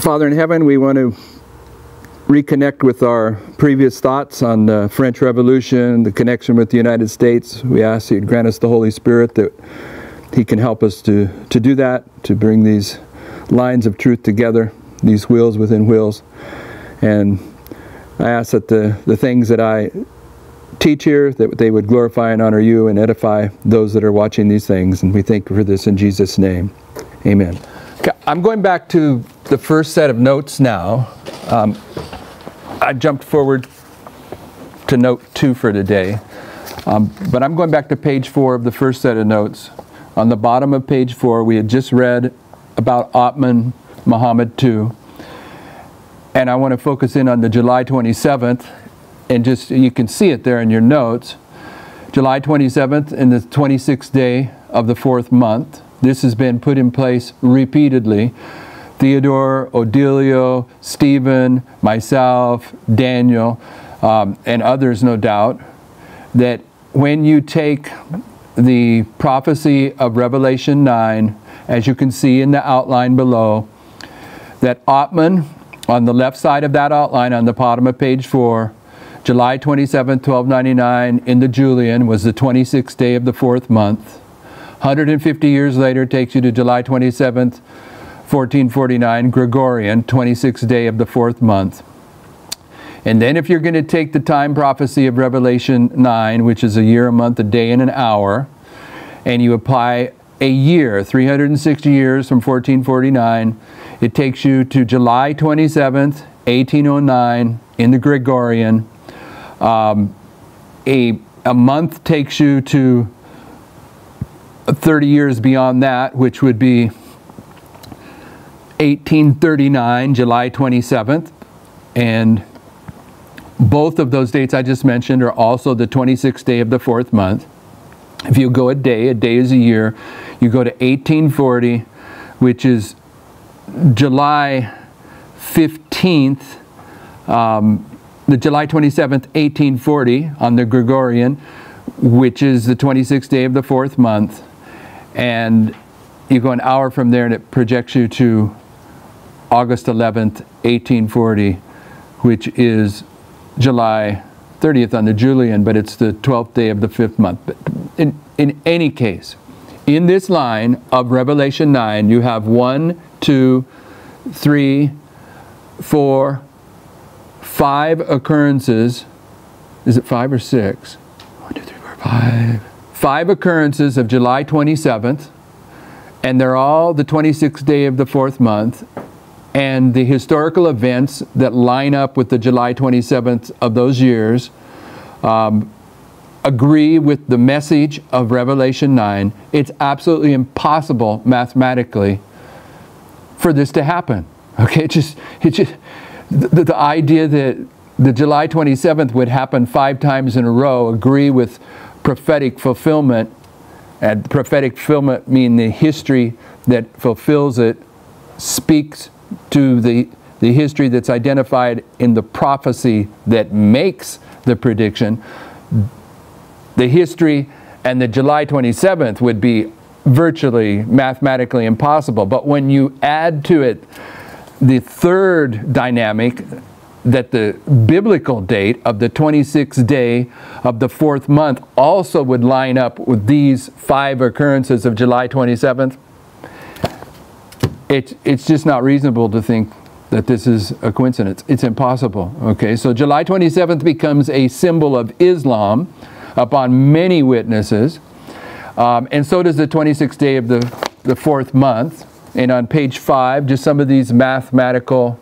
Father in heaven, we want to reconnect with our previous thoughts on the French Revolution, the connection with the United States. We ask that you grant us the Holy Spirit that He can help us to, to do that, to bring these lines of truth together, these wheels within wheels. And I ask that the, the things that I teach here, that they would glorify and honor you and edify those that are watching these things. And we thank you for this in Jesus' name. Amen. Okay, I'm going back to the first set of notes now. Um, I jumped forward to note two for today. Um, but I'm going back to page four of the first set of notes. On the bottom of page four, we had just read about Othman Muhammad II. And I want to focus in on the July 27th, and just you can see it there in your notes. July 27th and the 26th day of the fourth month. This has been put in place repeatedly. Theodore, Odilio, Stephen, myself, Daniel, um, and others, no doubt, that when you take the prophecy of Revelation 9, as you can see in the outline below, that Othman, on the left side of that outline on the bottom of page 4, July 27, 1299, in the Julian, was the 26th day of the fourth month. 150 years later takes you to July 27th, 1449, Gregorian, 26th day of the fourth month. And then if you're going to take the time prophecy of Revelation 9, which is a year, a month, a day, and an hour, and you apply a year, 360 years from 1449, it takes you to July 27th, 1809, in the Gregorian. Um, a, a month takes you to 30 years beyond that, which would be 1839, July 27th. And both of those dates I just mentioned are also the 26th day of the fourth month. If you go a day, a day is a year, you go to 1840, which is July 15th, um, the July 27th, 1840 on the Gregorian, which is the 26th day of the fourth month and you go an hour from there and it projects you to August 11th, 1840, which is July 30th on the Julian, but it's the 12th day of the fifth month. But in, in any case, in this line of Revelation 9, you have one, two, three, four, five occurrences. Is it five or six? five occurrences of July 27th, and they're all the 26th day of the fourth month, and the historical events that line up with the July 27th of those years um, agree with the message of Revelation 9. It's absolutely impossible mathematically for this to happen. Okay, it just, it just the, the idea that the July 27th would happen five times in a row agree with prophetic fulfillment. And prophetic fulfillment mean the history that fulfills it speaks to the, the history that's identified in the prophecy that makes the prediction. The history and the July 27th would be virtually mathematically impossible. But when you add to it the third dynamic, that the biblical date of the 26th day of the fourth month also would line up with these five occurrences of July 27th, it, it's just not reasonable to think that this is a coincidence. It's impossible. Okay, so July 27th becomes a symbol of Islam upon many witnesses, um, and so does the 26th day of the, the fourth month. And on page five, just some of these mathematical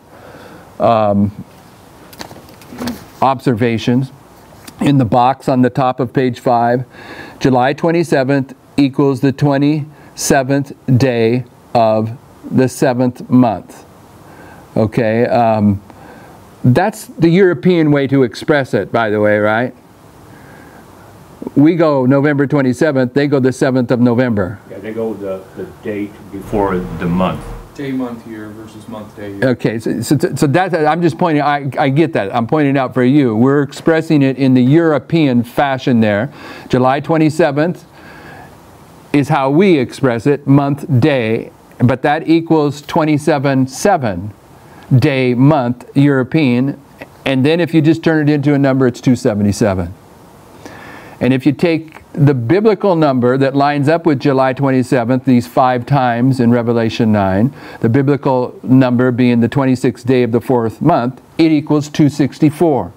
um, observations in the box on the top of page 5. July 27th equals the 27th day of the seventh month. Okay, um, that's the European way to express it, by the way, right? We go November 27th, they go the 7th of November. Yeah, they go the, the date before the month day month year versus month day year. Okay, so, so, so that I'm just pointing. I, I get that. I'm pointing out for you. We're expressing it in the European fashion there. July 27th is how we express it, month day, but that equals 27 7. day month European. And then if you just turn it into a number, it's 277. And if you take the biblical number that lines up with July 27th, these five times in Revelation 9, the biblical number being the 26th day of the fourth month, it equals 264.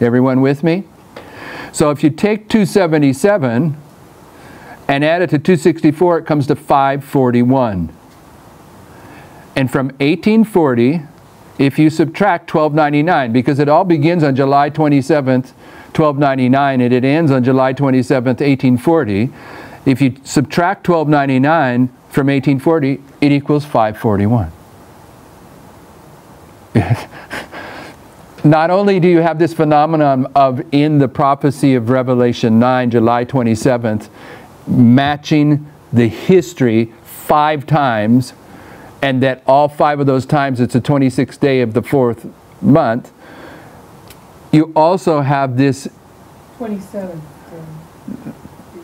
Everyone with me? So if you take 277 and add it to 264, it comes to 541. And from 1840, if you subtract 1299, because it all begins on July 27th, 1299, and it ends on July 27th, 1840, if you subtract 1299 from 1840, it equals 541. Not only do you have this phenomenon of in the prophecy of Revelation 9, July 27th, matching the history five times, and that all five of those times it's the 26th day of the fourth month, you also have this. 27th. Did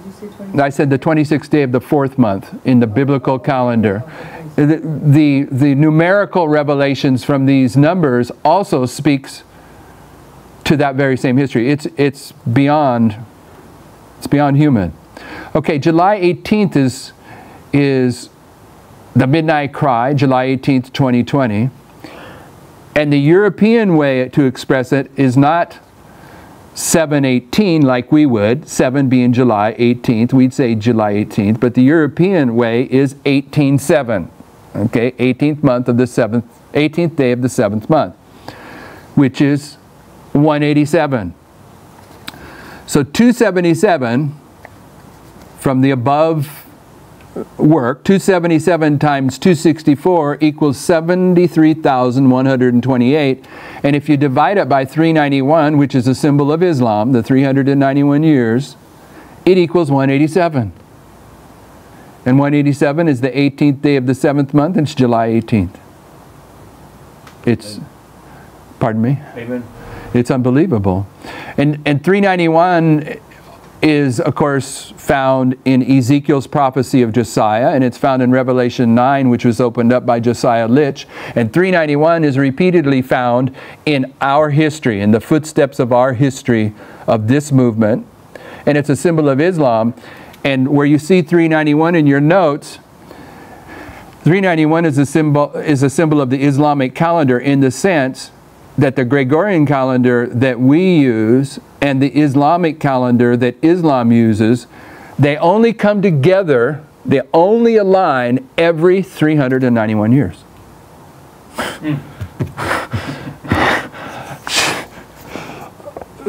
you say 27th? I said the 26th day of the fourth month in the biblical calendar. The, the, the numerical revelations from these numbers also speaks to that very same history. It's, it's beyond, it's beyond human. Okay, July 18th is, is the Midnight Cry, July 18th, 2020. And the European way to express it is not 718 like we would, 7 being July 18th, we'd say July 18th, but the European way is 187. Okay, 18th month of the 7th, 18th day of the 7th month, which is 187. So 277 from the above work, 277 times 264 equals 73,128. And if you divide it by 391, which is a symbol of Islam, the 391 years, it equals 187. And 187 is the 18th day of the seventh month, and it's July 18th. It's, pardon me? Amen. It's unbelievable. And, and 391 is, of course, found in Ezekiel's prophecy of Josiah, and it's found in Revelation 9, which was opened up by Josiah Litch. And 391 is repeatedly found in our history, in the footsteps of our history of this movement. And it's a symbol of Islam. And where you see 391 in your notes, 391 is a symbol, is a symbol of the Islamic calendar in the sense that the Gregorian calendar that we use and the Islamic calendar that Islam uses, they only come together, they only align every 391 years.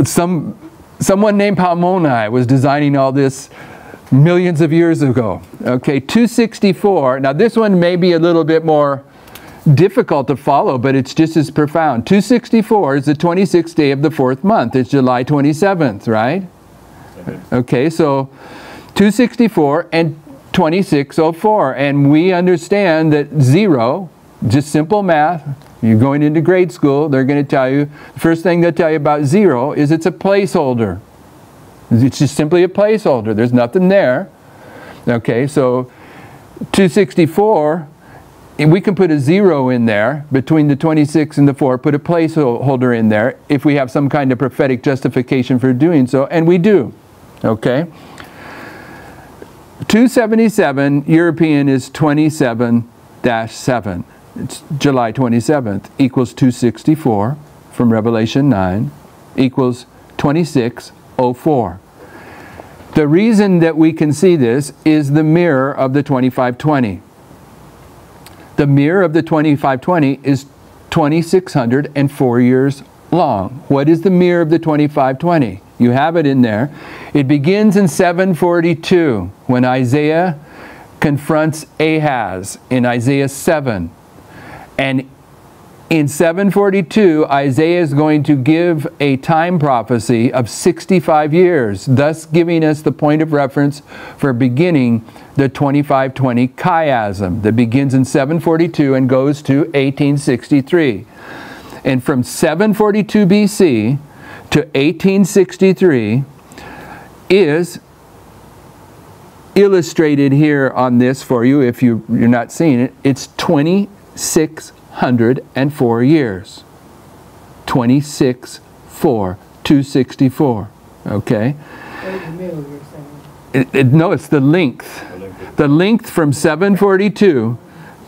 Some, someone named Palmoni was designing all this millions of years ago. Okay, 264. Now this one may be a little bit more difficult to follow, but it's just as profound. 264 is the 26th day of the fourth month. It's July 27th, right? Okay, so 264 and 2604. And we understand that zero, just simple math, you're going into grade school, they're going to tell you, the first thing they'll tell you about zero is it's a placeholder. It's just simply a placeholder. There's nothing there. Okay, so 264 and we can put a zero in there between the 26 and the 4, put a placeholder in there if we have some kind of prophetic justification for doing so, and we do. Okay? 277 European is 27 7. It's July 27th equals 264 from Revelation 9 equals 2604. The reason that we can see this is the mirror of the 2520. The mirror of the 2520 is 2,604 years long. What is the mirror of the 2520? You have it in there. It begins in 742 when Isaiah confronts Ahaz in Isaiah 7. And in 742, Isaiah is going to give a time prophecy of 65 years, thus giving us the point of reference for beginning the 2520 chiasm that begins in 742 and goes to 1863. And from 742 BC to 1863 is illustrated here on this for you if you, you're not seeing it. It's 26 604 years. 26, 4, 264. Okay? Middle. It, it, no, it's the length. The length from 742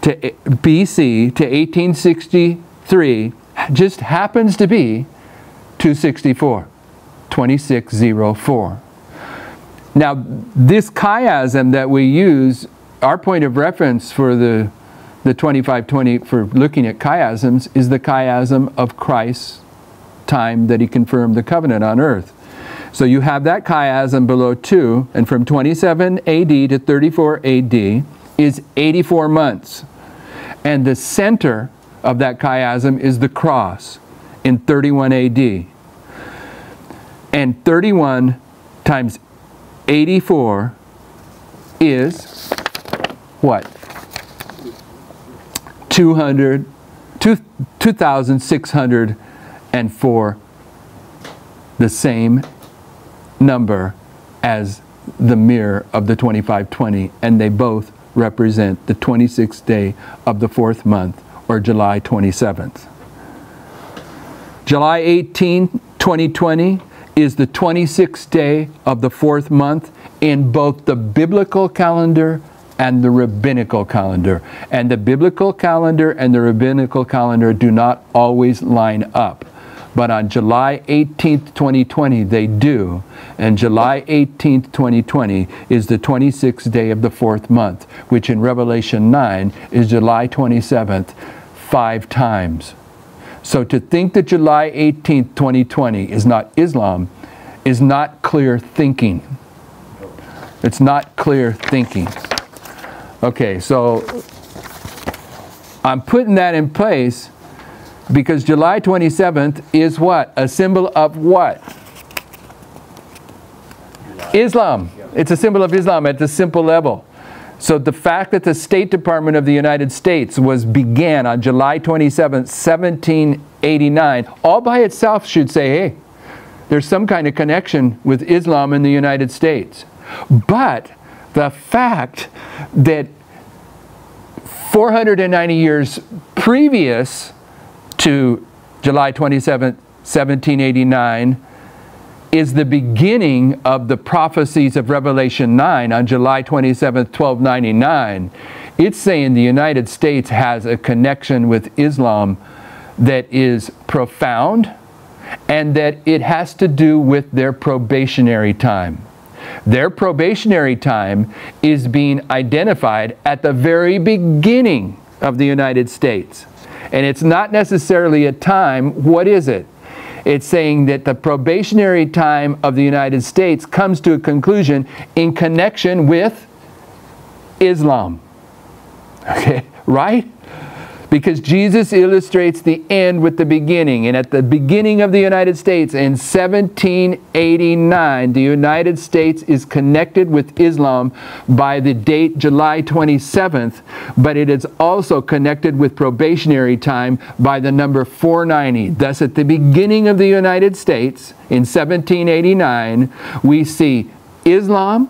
to BC to 1863 just happens to be 264, 2604. Now, this chiasm that we use, our point of reference for the, the 2520, for looking at chiasms, is the chiasm of Christ's time that he confirmed the covenant on earth. So you have that chiasm below 2, and from 27 AD to 34 AD is 84 months. And the center of that chiasm is the cross in 31 AD. And 31 times 84 is what? 200, 2,604, the same number as the mirror of the 2520, and they both represent the 26th day of the fourth month, or July 27th. July 18, 2020 is the 26th day of the fourth month in both the biblical calendar and the rabbinical calendar. And the biblical calendar and the rabbinical calendar do not always line up. But on July 18th, 2020, they do. And July 18th, 2020 is the 26th day of the fourth month, which in Revelation 9 is July 27th, five times. So to think that July 18th, 2020 is not Islam is not clear thinking. It's not clear thinking. Okay, so I'm putting that in place because July 27th is what? A symbol of what? Islam. It's a symbol of Islam at the simple level. So the fact that the State Department of the United States was began on July 27, 1789, all by itself should say, hey, there's some kind of connection with Islam in the United States. But the fact that 490 years previous to July 27, 1789, is the beginning of the prophecies of Revelation 9 on July 27, 1299. It's saying the United States has a connection with Islam that is profound and that it has to do with their probationary time. Their probationary time is being identified at the very beginning of the United States. And it's not necessarily a time, what is it? It's saying that the probationary time of the United States comes to a conclusion in connection with Islam. Okay, right? Because Jesus illustrates the end with the beginning. And at the beginning of the United States in 1789, the United States is connected with Islam by the date July 27th, but it is also connected with probationary time by the number 490. Thus, at the beginning of the United States in 1789, we see Islam,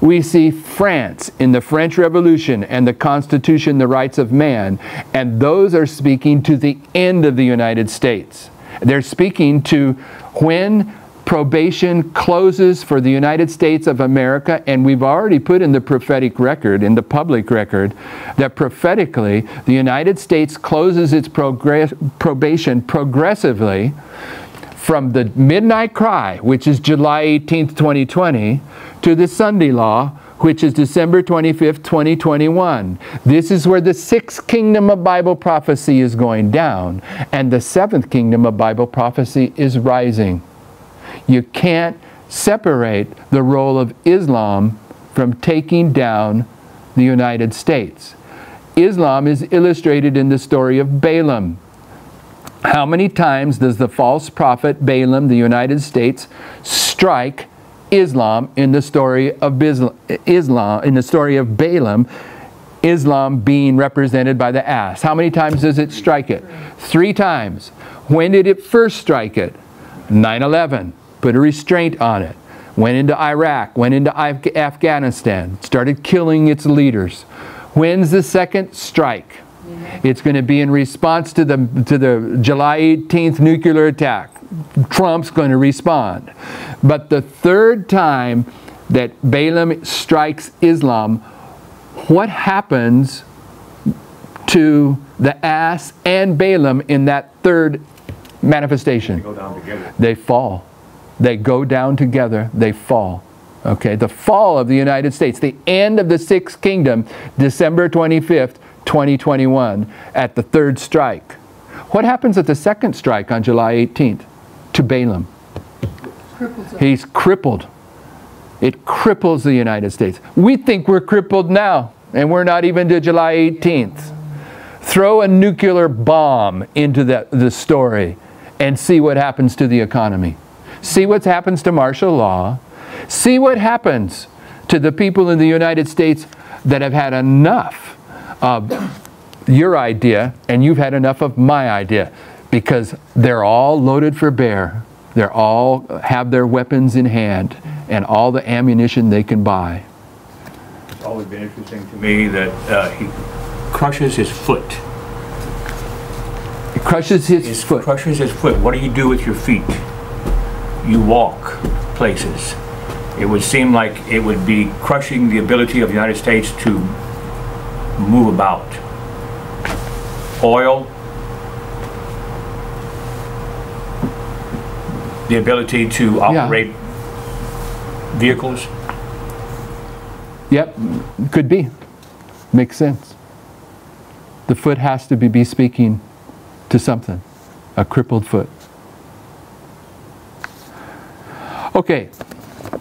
we see France in the French Revolution and the Constitution, the Rights of Man, and those are speaking to the end of the United States. They're speaking to when probation closes for the United States of America, and we've already put in the prophetic record, in the public record, that prophetically the United States closes its probation progressively from the midnight cry, which is July 18th, 2020, to the Sunday law, which is December 25th, 2021. This is where the sixth kingdom of Bible prophecy is going down, and the seventh kingdom of Bible prophecy is rising. You can't separate the role of Islam from taking down the United States. Islam is illustrated in the story of Balaam. How many times does the false prophet Balaam, the United States, strike Islam in the story of Islam, in the story of Balaam, Islam being represented by the ass? How many times does it strike it? Three times. When did it first strike it? 9-11. Put a restraint on it. Went into Iraq, went into Afghanistan, started killing its leaders. When's the second strike? It's going to be in response to the, to the July 18th nuclear attack. Trump's going to respond. But the third time that Balaam strikes Islam, what happens to the ass and Balaam in that third manifestation? Go down together. They fall. They go down together, they fall. Okay, the fall of the United States, the end of the Sixth Kingdom, December 25th, 2021, at the third strike. What happens at the second strike on July 18th to Balaam? He's crippled. It cripples the United States. We think we're crippled now, and we're not even to July 18th. Throw a nuclear bomb into the, the story and see what happens to the economy. See what happens to martial law. See what happens to the people in the United States that have had enough of your idea and you've had enough of my idea because they're all loaded for bear. They're all have their weapons in hand and all the ammunition they can buy. It's always been interesting to me that uh, he crushes his foot. It crushes his He foot. crushes his foot. What do you do with your feet? You walk places. It would seem like it would be crushing the ability of the United States to move about. Oil, the ability to operate vehicles. Yep, could be. Makes sense. The foot has to be, be speaking to something, a crippled foot. Okay,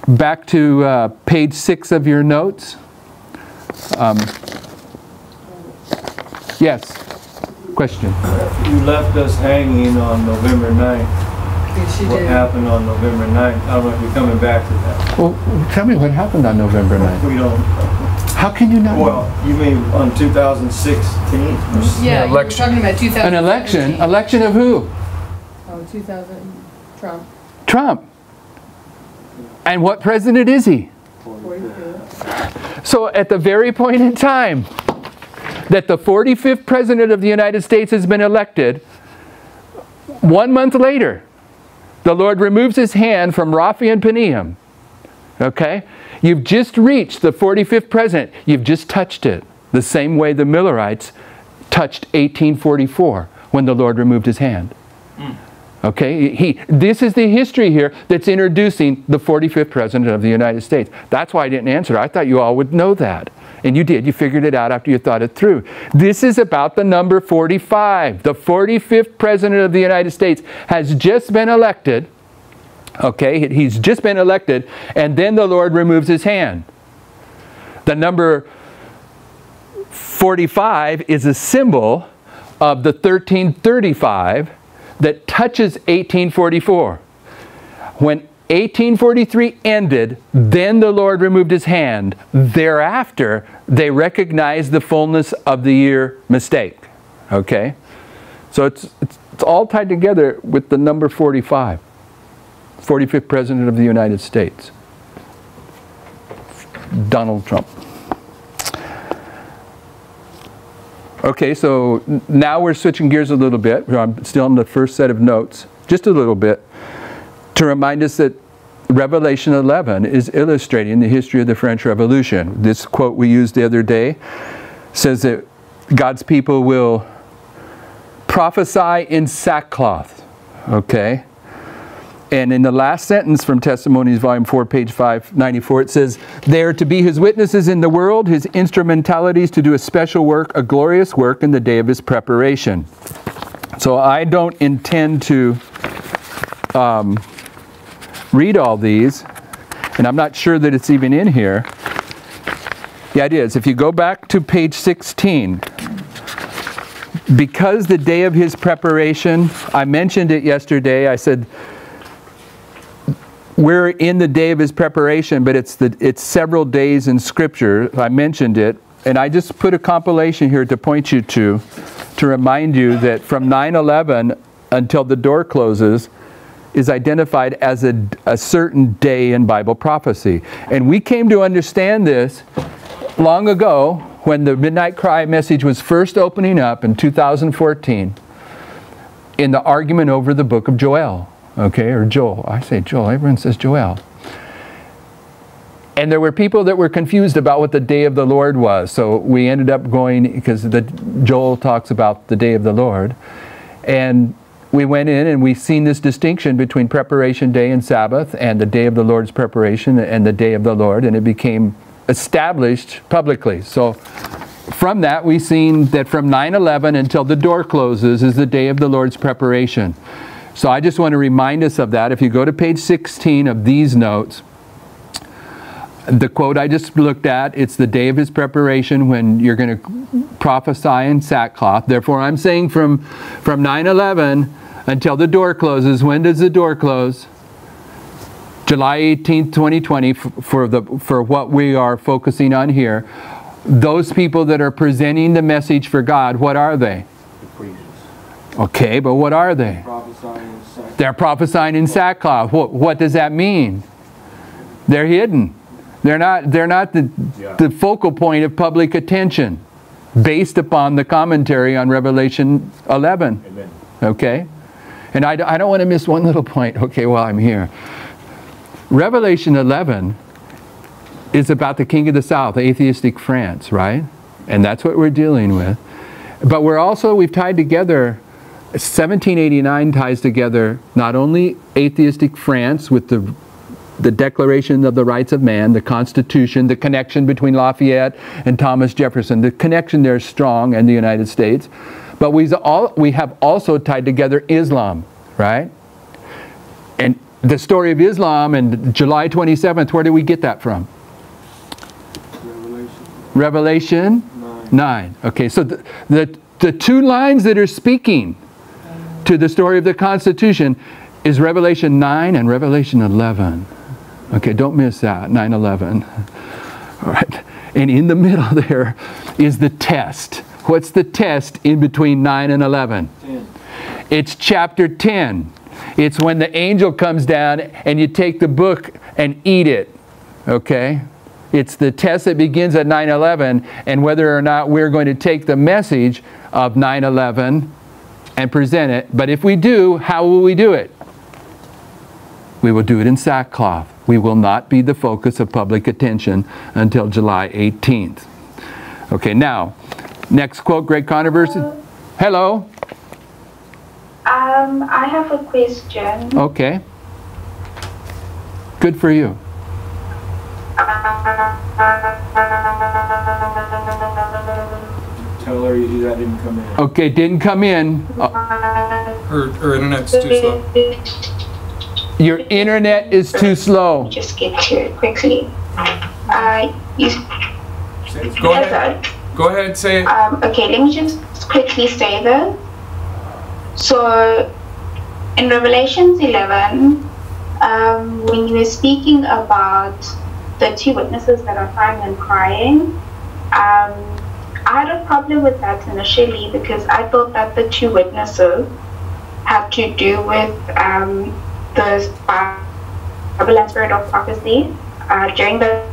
back to uh, page six of your notes. Um, yes, question. You left us hanging on November 9th. Yes, she What did. happened on November 9th? I don't know if you're coming back to that. Well, tell me what happened on November 9th. We don't, How can you not? know? well, you mean on 2016? Yeah, you were election. talking about 2017. An election? Election of who? Oh, 2000, Trump, Trump. And what president is he? 42. So at the very point in time that the 45th president of the United States has been elected, one month later, the Lord removes his hand from Raphia and Panium. Okay? You've just reached the 45th president. You've just touched it. The same way the Millerites touched 1844 when the Lord removed his hand. Hmm. Okay, he, this is the history here that's introducing the 45th President of the United States. That's why I didn't answer. I thought you all would know that. And you did. You figured it out after you thought it through. This is about the number 45. The 45th President of the United States has just been elected. Okay, he's just been elected, and then the Lord removes his hand. The number 45 is a symbol of the 1335 that touches 1844. When 1843 ended, then the Lord removed his hand. Thereafter, they recognized the fullness of the year mistake. Okay? So it's, it's, it's all tied together with the number 45. 45th President of the United States. Donald Trump. Okay, so now we're switching gears a little bit. I'm still on the first set of notes, just a little bit, to remind us that Revelation 11 is illustrating the history of the French Revolution. This quote we used the other day says that God's people will prophesy in sackcloth. Okay? And in the last sentence from Testimonies, Volume 4, page 594, it says, They are to be his witnesses in the world, his instrumentalities to do a special work, a glorious work in the day of his preparation. So I don't intend to um, read all these, and I'm not sure that it's even in here. Yeah, it is. If you go back to page 16, because the day of his preparation, I mentioned it yesterday, I said, we're in the day of his preparation, but it's the it's several days in Scripture. I mentioned it, and I just put a compilation here to point you to, to remind you that from 9/11 until the door closes is identified as a, a certain day in Bible prophecy, and we came to understand this long ago when the Midnight Cry message was first opening up in 2014 in the argument over the book of Joel, okay, or Joel. I say Joel, everyone says Joel. And there were people that were confused about what the day of the Lord was. So we ended up going, because the, Joel talks about the day of the Lord. And we went in and we've seen this distinction between preparation day and Sabbath and the day of the Lord's preparation and the day of the Lord. And it became established publicly. So from that, we've seen that from 9 11 until the door closes is the day of the Lord's preparation. So I just want to remind us of that. If you go to page 16 of these notes, the quote I just looked at, it's the day of his preparation when you're going to prophesy in sackcloth. Therefore, I'm saying from, from 9 11 until the door closes. When does the door close? July 18th, 2020, for, the, for what we are focusing on here. Those people that are presenting the message for God, what are they? The. Okay, but what are they? Prophesying. They're prophesying in sackcloth. What, what does that mean? They're hidden. They're not, they're not the, Yeah. the focal point of public attention based upon the commentary on Revelation 11. Amen. Okay? And I, I don't want to miss one little point, okay, while I'm here. Revelation 11 is about the king of the south, atheistic France, right? And that's what we're dealing with. But we're also, we've tied together, 1789 ties together not only atheistic France with the the Declaration of the Rights of Man, the Constitution, the connection between Lafayette and Thomas Jefferson. The connection there is strong in the United States. But we, all, we have also tied together Islam, right? And the story of Islam and July 27th, where do we get that from? Revelation Revelation 9. 9. Okay, so the, the, the two lines that are speaking to the story of the Constitution is Revelation 9 and Revelation 11. Okay, don't miss that, 9 11. All right, and in the middle there is the test. What's the test in between 9 and 11? 10. It's chapter 10. It's when the angel comes down and you take the book and eat it. Okay? It's the test that begins at 9 11 and whether or not we're going to take the message of 9 11 and present it. But if we do, how will we do it? We will do it in sackcloth. We will not be the focus of public attention until July 18th. Okay, now, next quote, Great Controversy. Hello. Um, I have a question. Okay. Good for you. Tell her you- that didn't come in. Okay, didn't come in. Uh, Her, her internet's too slow. Your internet is too slow. Just get to it quickly. Uh, you, Go ahead. Go ahead say um, okay, let me just quickly say this. So, in Revelations 11, um, when you were speaking about the two witnesses that are crying and crying, um, I had a problem with that initially because I thought that the two witnesses had to do with um, the Bible and spirit of prophecy uh, during the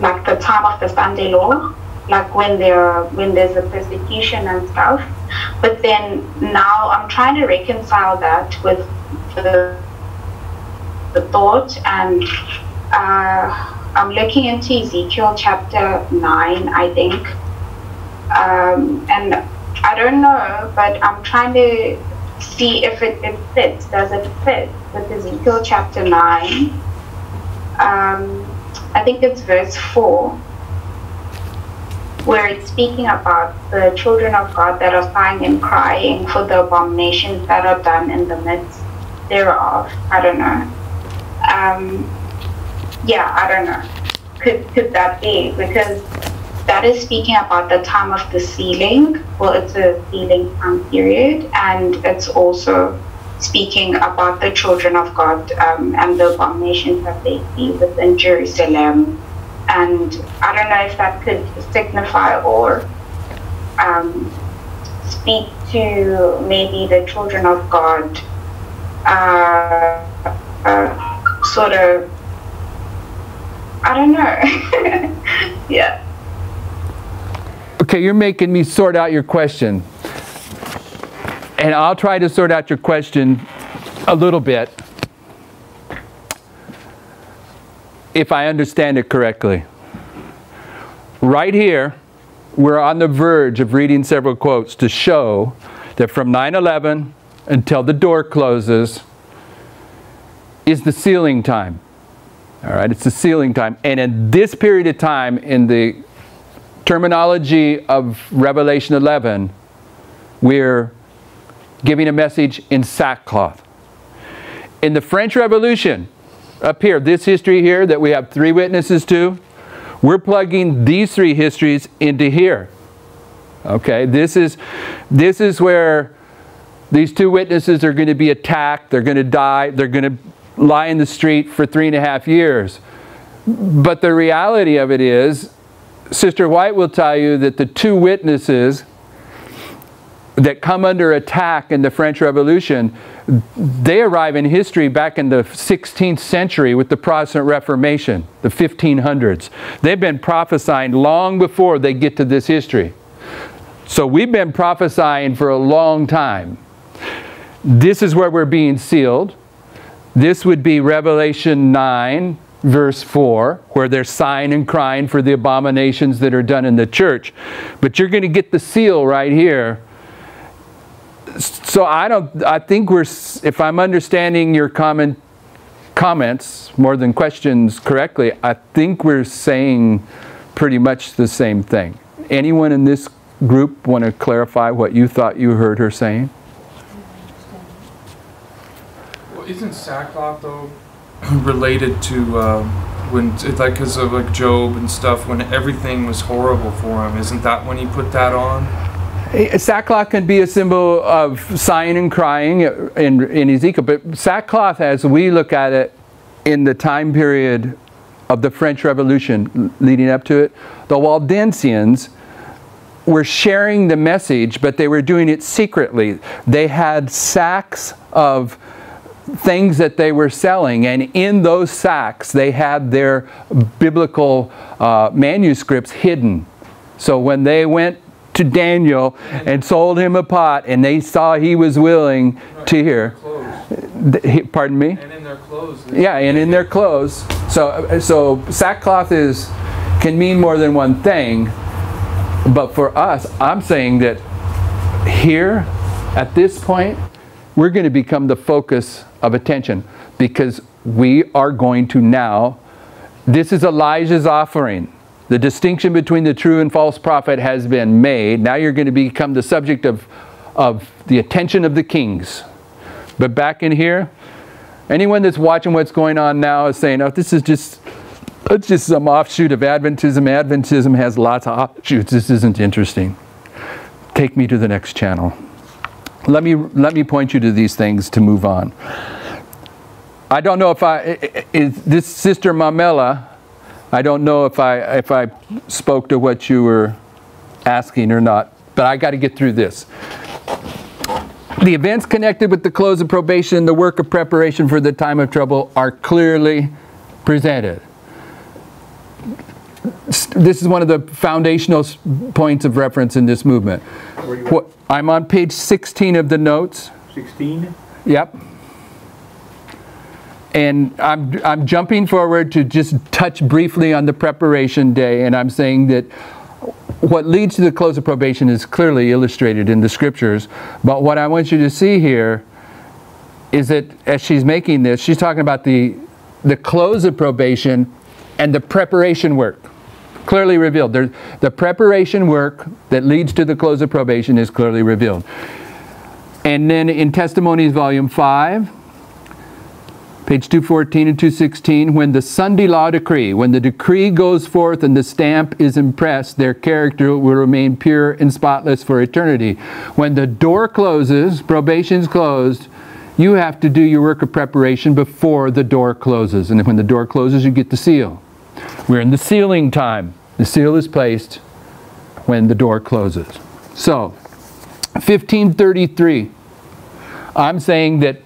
like the time of the Sunday law, like when there when there's a persecution and stuff. But then now I'm trying to reconcile that with the the thought and uh, I'm looking into Ezekiel chapter nine, I think. Um, and I don't know, but I'm trying to see if it, it fits. Does it fit with Ezekiel chapter 9? Um, I think it's verse 4, where it's speaking about the children of God that are sighing and crying for the abominations that are done in the midst thereof. I don't know. Um, yeah, I don't know. Could, could that be? Because that is speaking about the time of the sealing. Well, it's a sealing time period, and it's also speaking about the children of God um, and the abominations that they see within Jerusalem. And I don't know if that could signify or um, speak to maybe the children of God, uh, uh, sort of. I don't know. yeah. Okay, you're making me sort out your question. And I'll try to sort out your question a little bit if I understand it correctly. Right here, we're on the verge of reading several quotes to show that from 9 11 until the door closes is the sealing time. All right, it's the sealing time. And in this period of time, in the terminology of Revelation 11, we're giving a message in sackcloth. In the French Revolution, up here, this history here that we have three witnesses to, we're plugging these three histories into here. Okay, this is, this is where these two witnesses are going to be attacked, they're going to die, they're going to lie in the street for three and a half years. But the reality of it is, Sister White will tell you that the two witnesses that come under attack in the French Revolution, they arrive in history back in the 16th century with the Protestant Reformation, the 1500s. They've been prophesying long before they get to this history. So we've been prophesying for a long time. This is where we're being sealed. This would be Revelation 9, verse 4, where they're sighing and crying for the abominations that are done in the church. But you're going to get the seal right here so I don't, I think we're, if I'm understanding your comment, comments more than questions correctly, I think we're saying pretty much the same thing. Anyone in this group want to clarify what you thought you heard her saying? Well, isn't sackcloth though related to uh, when, like, because of like Job and stuff, when everything was horrible for him? Isn't that when he put that on? Sackcloth can be a symbol of sighing and crying in, in Ezekiel, but sackcloth, as we look at it in the time period of the French Revolution leading up to it, the Waldensians were sharing the message, but they were doing it secretly. They had sacks of things that they were selling, and in those sacks they had their biblical uh, manuscripts hidden. So when they went to Daniel and sold him a pot, and they saw he was willing to hear. Pardon me? And in their clothes. Yeah, and in their clothes. So, so sackcloth is can mean more than one thing, but for us, I'm saying that here, at this point, we're going to become the focus of attention because we are going to now. This is Elijah's offering. The distinction between the true and false prophet has been made. Now you're going to become the subject of, of the attention of the kings. But back in here, anyone that's watching what's going on now is saying, oh, this is just, it's just some offshoot of Adventism. Adventism has lots of offshoots. This isn't interesting. Take me to the next channel. Let me, let me point you to these things to move on. I don't know if I, is this Sister Mamela, I don't know if I, if I spoke to what you were asking or not, but I got to get through this. The events connected with the close of probation, the work of preparation for the time of trouble are clearly presented. This is one of the foundational points of reference in this movement. What, I'm on page 16 of the notes. 16? Yep. And I'm, I'm jumping forward to just touch briefly on the preparation day, and I'm saying that what leads to the close of probation is clearly illustrated in the scriptures. But what I want you to see here is that as she's making this, she's talking about the, the close of probation and the preparation work. Clearly revealed. There, the preparation work that leads to the close of probation is clearly revealed. And then in Testimonies, Volume 5, Page 214 and 216, when the Sunday law decree, when the decree goes forth and the stamp is impressed, their character will remain pure and spotless for eternity. When the door closes, probation's closed, you have to do your work of preparation before the door closes. And when the door closes, you get the seal. We're in the sealing time. The seal is placed when the door closes. So, 1533, I'm saying that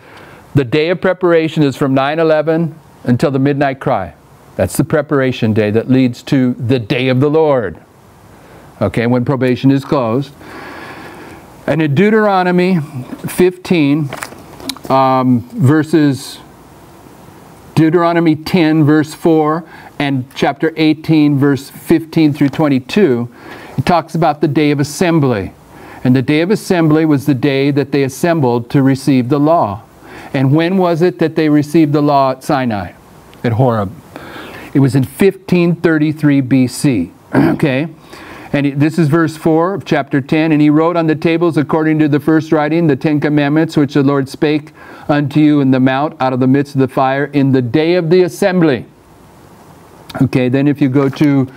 the day of preparation is from 9 11 until the midnight cry. That's the preparation day that leads to the day of the Lord. okay, when probation is closed. And in Deuteronomy 15, um, verses Deuteronomy 10, verse 4, and chapter 18, verse 15 through 22, it talks about the day of assembly. And the day of assembly was the day that they assembled to receive the law. And when was it that they received the law at Sinai, at Horeb? It was in 1533 BC. okay? And this is verse 4 of chapter 10. And he wrote on the tables, according to the first writing, the Ten Commandments, which the Lord spake unto you in the mount out of the midst of the fire in the day of the assembly. Okay, then if you go to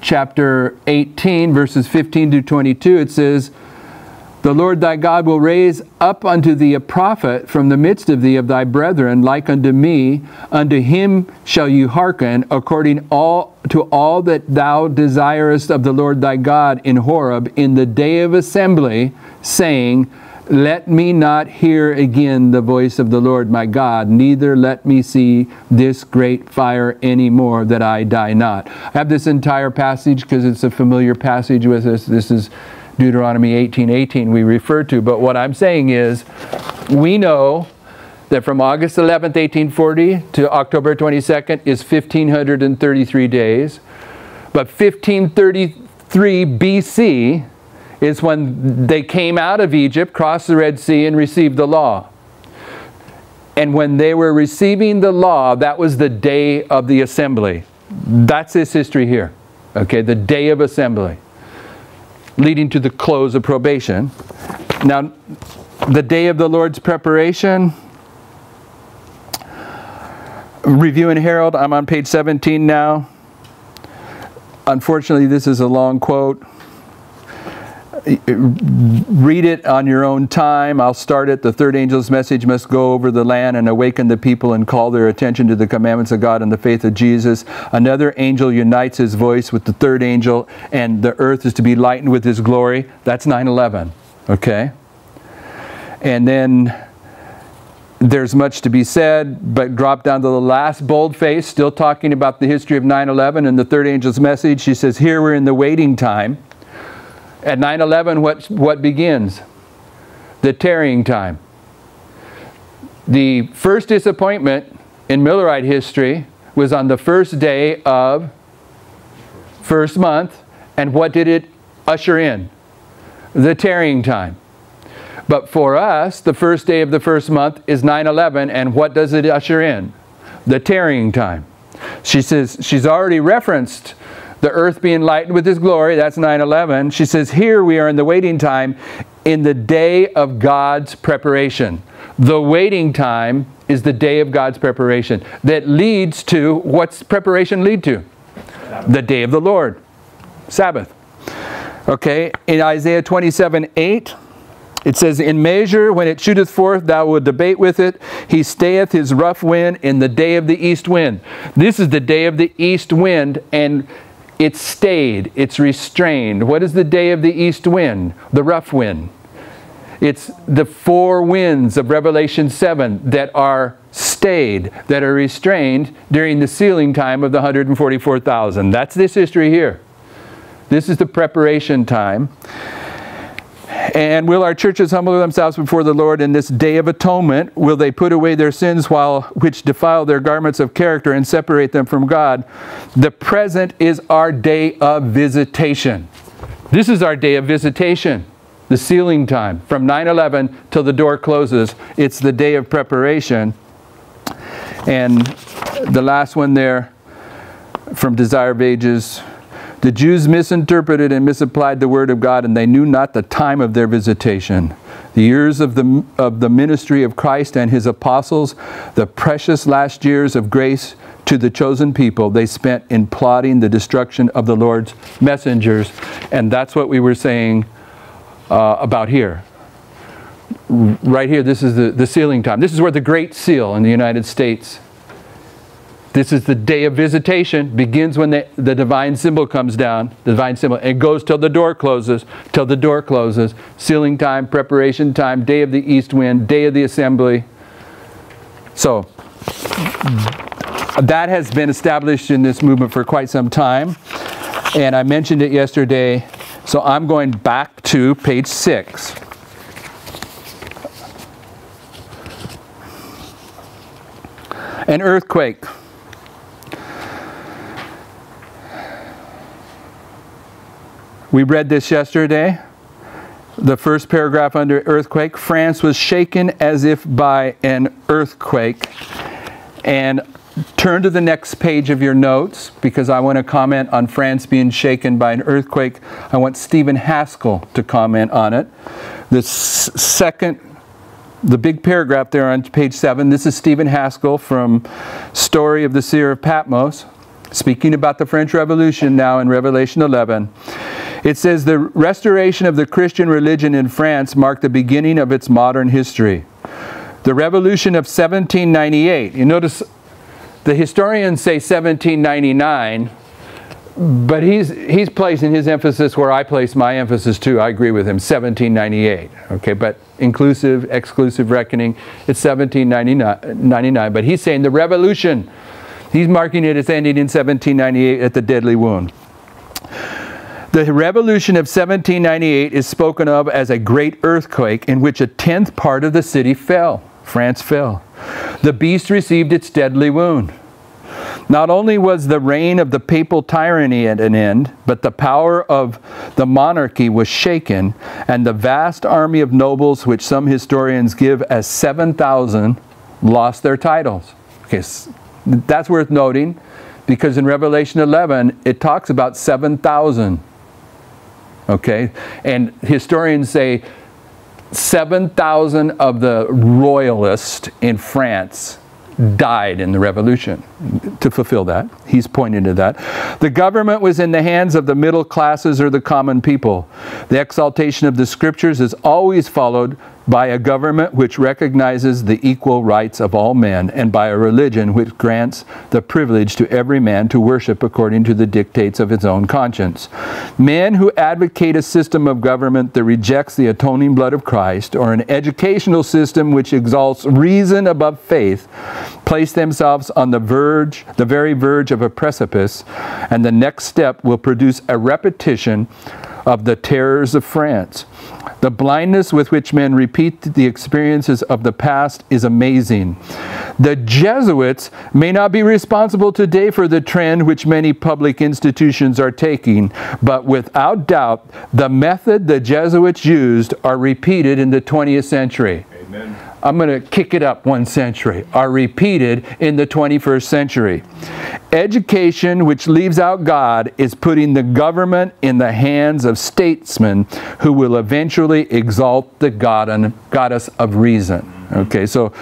chapter 18, verses 15 to 22, it says, The Lord thy God will raise up unto thee a prophet from the midst of thee of thy brethren, like unto me. Unto him shall you hearken, according all to all that thou desirest of the Lord thy God in Horeb in the day of assembly, saying, let me not hear again the voice of the Lord my God, neither let me see this great fire any more, that I die not. I have this entire passage because it's a familiar passage with us. This is Deuteronomy 18 18 we refer to. But what I'm saying is, we know that from August 11th, 1840 to October 22nd is 1533 days. But 1533 BC is when they came out of Egypt, crossed the Red Sea, and received the law. And when they were receiving the law, that was the day of the assembly. That's this history here. Okay, the day of assembly, leading to the close of probation. Now, the day of the Lord's preparation. Review and Herald, I'm on page 17 now. Unfortunately, this is a long quote read it on your own time. I'll start it. The third angel's message must go over the land and awaken the people and call their attention to the commandments of God and the faith of Jesus. Another angel unites his voice with the third angel, and the earth is to be lightened with his glory. That's 9 11. Okay? And then there's much to be said, but drop down to the last boldface, still talking about the history of 9 11 and the third angel's message. She says, Here we're in the waiting time. At 9 11, what, what begins? The tarrying time. The first disappointment in Millerite history was on the first day of first month, and what did it usher in? The tarrying time. But for us, the first day of the first month is 9 11, and what does it usher in? The tarrying time. She says she's already referenced the earth being lightened with his glory. That's 9 11. She says, Here we are in the waiting time, in the day of God's preparation. The waiting time is the day of God's preparation that leads to what's preparation lead to? The day of the Lord, Sabbath. Okay, in Isaiah 27 8. It says, In measure, when it shooteth forth, thou wilt debate with it. He stayeth his rough wind in the day of the east wind. This is the day of the east wind, and it's stayed, it's restrained. What is the day of the east wind? The rough wind. It's the four winds of Revelation 7 that are stayed, that are restrained during the sealing time of the 144,000. That's this history here. This is the preparation time. And will our churches humble themselves before the Lord in this day of atonement? Will they put away their sins while which defile their garments of character and separate them from God? The present is our day of visitation. This is our day of visitation. The sealing time from 9/11 till the door closes. It's the day of preparation. And the last one there from Desire of Ages the Jews misinterpreted and misapplied the word of God, and they knew not the time of their visitation. The years of the, of the ministry of Christ and his apostles, the precious last years of grace to the chosen people, they spent in plotting the destruction of the Lord's messengers. And that's what we were saying uh, about here. Right here, this is the, the sealing time. This is where the Great Seal in the United States this is the day of visitation, begins when the, the divine symbol comes down, the divine symbol. and goes till the door closes, till the door closes. Sealing time, preparation time, day of the east wind, day of the assembly. So, that has been established in this movement for quite some time. And I mentioned it yesterday, so I'm going back to page six. An earthquake. We read this yesterday. The first paragraph under earthquake France was shaken as if by an earthquake. And turn to the next page of your notes because I want to comment on France being shaken by an earthquake. I want Stephen Haskell to comment on it. The second, the big paragraph there on page seven, this is Stephen Haskell from Story of the Seer of Patmos, speaking about the French Revolution now in Revelation 11. It says the restoration of the Christian religion in France marked the beginning of its modern history. The revolution of 1798, you notice the historians say 1799, but he's, he's placing his emphasis where I place my emphasis too. I agree with him, 1798. Okay, but inclusive, exclusive reckoning, it's 1799. But he's saying the revolution, he's marking it as ending in 1798 at the deadly wound. The revolution of 1798 is spoken of as a great earthquake in which a tenth part of the city fell. France fell. The beast received its deadly wound. Not only was the reign of the papal tyranny at an end, but the power of the monarchy was shaken, and the vast army of nobles, which some historians give as 7,000, lost their titles. Okay, that's worth noting because in Revelation 11 it talks about 7,000. Okay, and historians say 7,000 of the royalists in France died in the revolution to fulfill that. He's pointing to that. The government was in the hands of the middle classes or the common people. The exaltation of the scriptures is always followed by a government which recognizes the equal rights of all men, and by a religion which grants the privilege to every man to worship according to the dictates of his own conscience. Men who advocate a system of government that rejects the atoning blood of Christ, or an educational system which exalts reason above faith, place themselves on the verge, the very verge of a precipice, and the next step will produce a repetition of the terrors of France. The blindness with which men repeat the experiences of the past is amazing. The Jesuits may not be responsible today for the trend which many public institutions are taking, but without doubt, the method the Jesuits used are repeated in the 20th century. Amen. I'm going to kick it up one century, are repeated in the 21st century. Education, which leaves out God, is putting the government in the hands of statesmen who will eventually exalt the God goddess of reason. Okay, so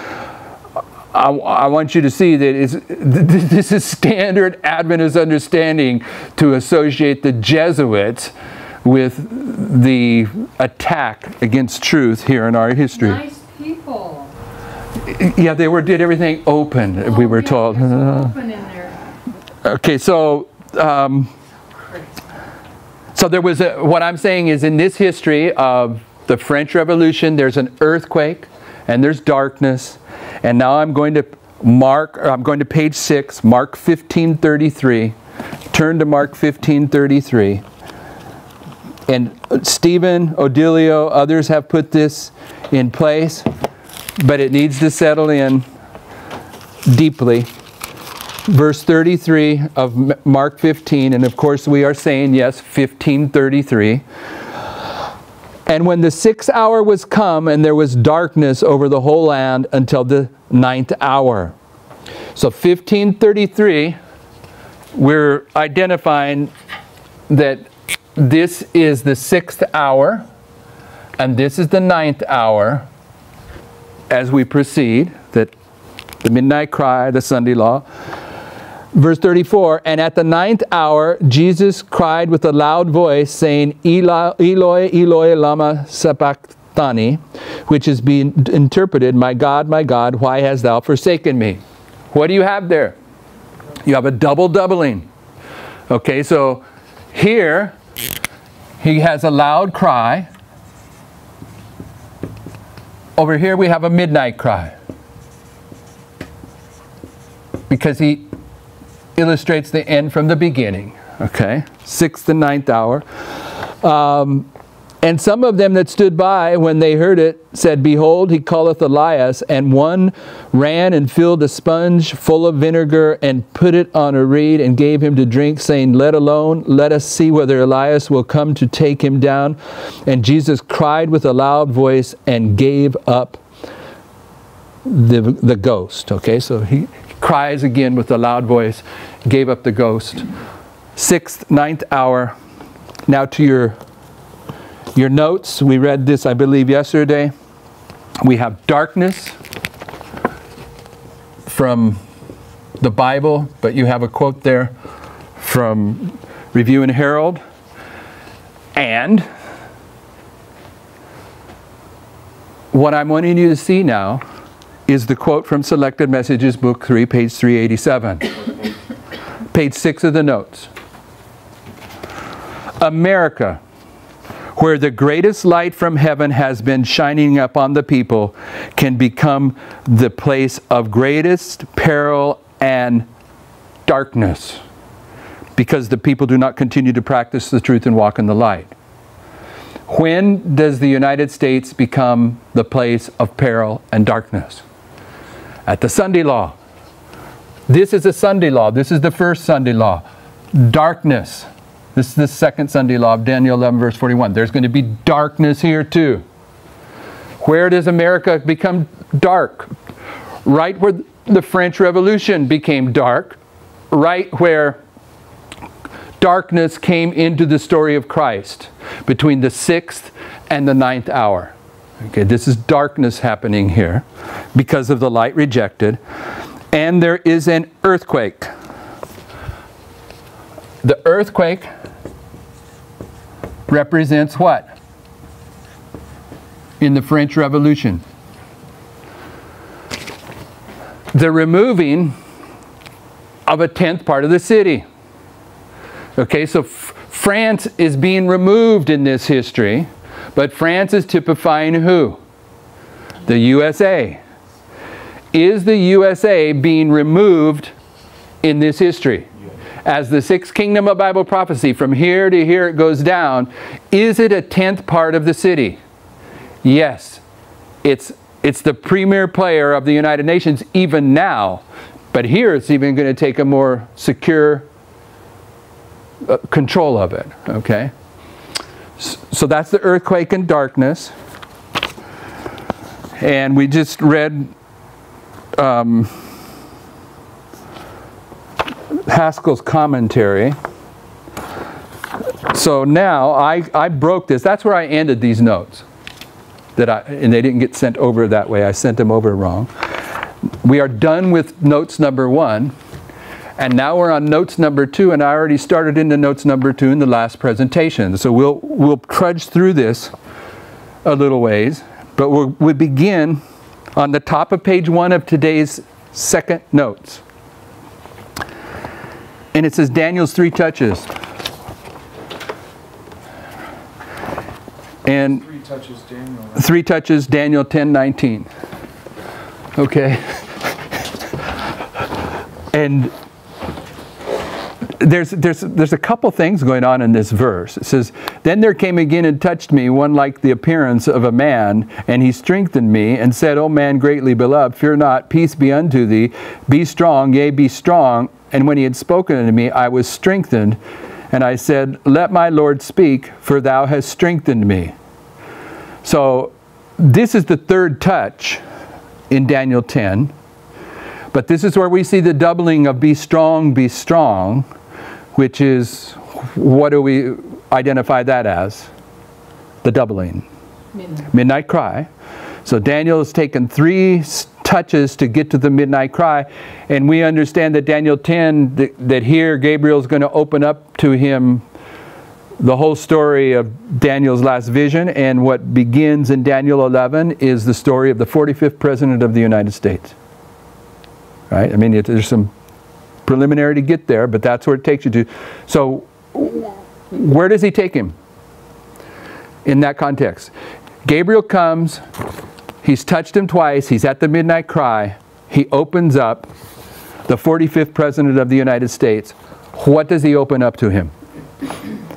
I, I, want you to see that this is standard Adventist understanding to associate the Jesuits with the attack against truth here in our history. Nice people. Yeah, they were did everything open. Oh, we were yeah, told. there's open in there. Okay, so um, so there was a, what I'm saying is in this history of the French Revolution, there's an earthquake and there's darkness, and now I'm going to mark. I'm going to page six, Mark 15:33. Turn to Mark 15:33. And Stephen, Odilio, others have put this in place, but it needs to settle in deeply verse 33 of Mark 15, and of course we are saying yes, 1533. And when the sixth hour was come, and there was darkness over the whole land until the ninth hour. So 1533, we're identifying that this is the sixth hour, and this is the ninth hour as we proceed, that the midnight cry, the Sunday law. Verse 34, and at the ninth hour, Jesus cried with a loud voice, saying, Eloi, Eloi, lama sabachthani, which is being interpreted, My God, my God, why hast thou forsaken me? What do you have there? You have a double doubling. Okay, so here, he has a loud cry. Over here, we have a midnight cry. Because he illustrates the end from the beginning. Okay, sixth and ninth hour. Um, and some of them that stood by when they heard it said, Behold, he calleth Elias. And one ran and filled a sponge full of vinegar and put it on a reed and gave him to drink, saying, Let alone, let us see whether Elias will come to take him down. And Jesus cried with a loud voice and gave up the, the ghost. Okay, so he cries again with a loud voice, gave up the ghost. Sixth, ninth hour. Now to your your notes, we read this, I believe, yesterday. We have darkness from the Bible, but you have a quote there from Review and Herald. And what I'm wanting you to see now is the quote from Selected Messages, Book 3, page 387. page 6 of the notes. America where the greatest light from heaven has been shining upon the people, can become the place of greatest peril and darkness because the people do not continue to practice the truth and walk in the light. When does the United States become the place of peril and darkness? At the Sunday law. This is a Sunday law. This is the first Sunday law. Darkness this is the second Sunday law of Daniel 11, verse 41. There's going to be darkness here too. Where does America become dark? Right where the French Revolution became dark, right where darkness came into the story of Christ between the sixth and the ninth hour. Okay, this is darkness happening here because of the light rejected. And there is an earthquake. The earthquake represents what? In the French Revolution. The removing of a tenth part of the city. Okay, so France is being removed in this history, but France is typifying who? The USA. Is the USA being removed in this history? As the sixth kingdom of Bible prophecy, from here to here it goes down, is it a tenth part of the city? Yes. It's, it's the premier player of the United Nations even now, but here it's even going to take a more secure uh, control of it, okay? So that's the earthquake and darkness. And we just read um, Haskell's commentary. So now I, I broke this. That's where I ended these notes. That I, and they didn't get sent over that way. I sent them over wrong. We are done with notes number one. And now we're on notes number two, and I already started into notes number two in the last presentation. So we'll, we'll trudge through this a little ways, but we'll, we begin on the top of page one of today's second notes. And it says Daniel's three touches. And Three touches Daniel. three touches, Daniel 10 19. Okay. and there's, there's, there's a couple things going on in this verse. It says, Then there came again and touched me one like the appearance of a man, and he strengthened me, and said, O man greatly beloved, fear not, peace be unto thee. Be strong, yea, be strong. And when he had spoken unto me, I was strengthened. And I said, Let my Lord speak, for thou hast strengthened me. So this is the third touch in Daniel 10. But this is where we see the doubling of be strong, be strong, which is, what do we identify that as? The doubling. Midnight. Midnight cry. So Daniel has taken three touches to get to the midnight cry. And we understand that Daniel 10, that, that here Gabriel's going to open up to him the whole story of Daniel's last vision. And what begins in Daniel 11 is the story of the 45th President of the United States. Right? I mean, it, there's some preliminary to get there, but that's where it takes you to. So, where does he take him in that context? Gabriel comes, He's touched him twice. He's at the midnight cry. He opens up the 45th President of the United States What does he open up to him?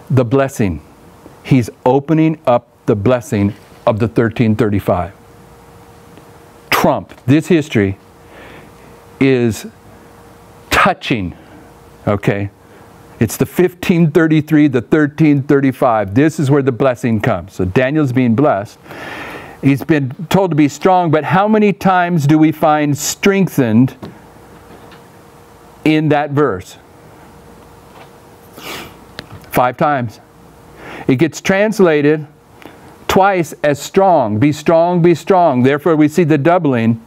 The blessing. He's opening up the blessing of the 1335. Trump, this history is touching, okay? It's the 1533, the 1335. This is where the blessing comes. So Daniel's being blessed. He's been told to be strong, but how many times do we find strengthened in that verse? Five times. It gets translated twice as strong. Be strong, be strong. Therefore, we see the doubling.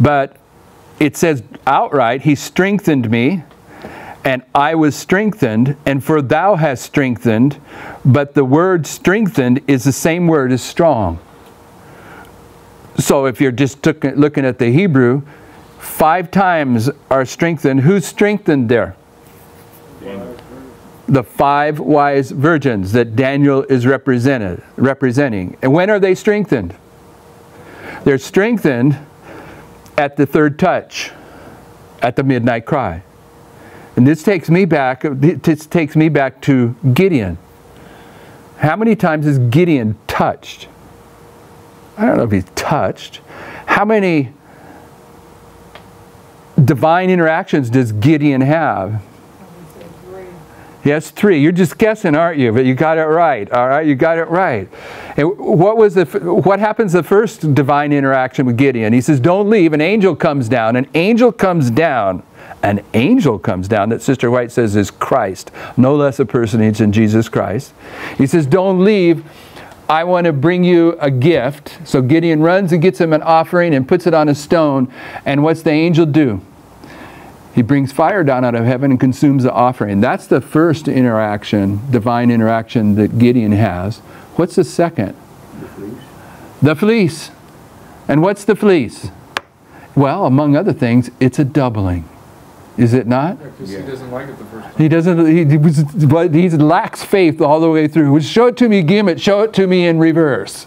But it says outright, He strengthened me, and I was strengthened, and for thou hast strengthened. But the word strengthened is the same word as strong. So if you're just looking at the Hebrew, five times are strengthened. Who's strengthened there? The five wise virgins that Daniel is represented, representing. And when are they strengthened? They're strengthened at the third touch, at the midnight cry. And this takes me back, this takes me back to Gideon. How many times is Gideon touched? I don't know if he's touched. How many divine interactions does Gideon have? Has three. You're just guessing, aren't you? But you got it right. All right, you got it right. And what was the? What happens the first divine interaction with Gideon? He says, "Don't leave." An angel comes down. An angel comes down. An angel comes down that Sister White says is Christ, no less a personage than Jesus Christ. He says, "Don't leave." I want to bring you a gift. So Gideon runs and gets him an offering and puts it on a stone. And what's the angel do? He brings fire down out of heaven and consumes the offering. That's the first interaction, divine interaction that Gideon has. What's the second? The fleece. The fleece. And what's the fleece? Well, among other things, it's a doubling. Is it not? Because Yeah. he doesn't like it the first time. He doesn't, he, he, was, but he lacks faith all the way through. Show it to me, Gimmet, show it to me in reverse.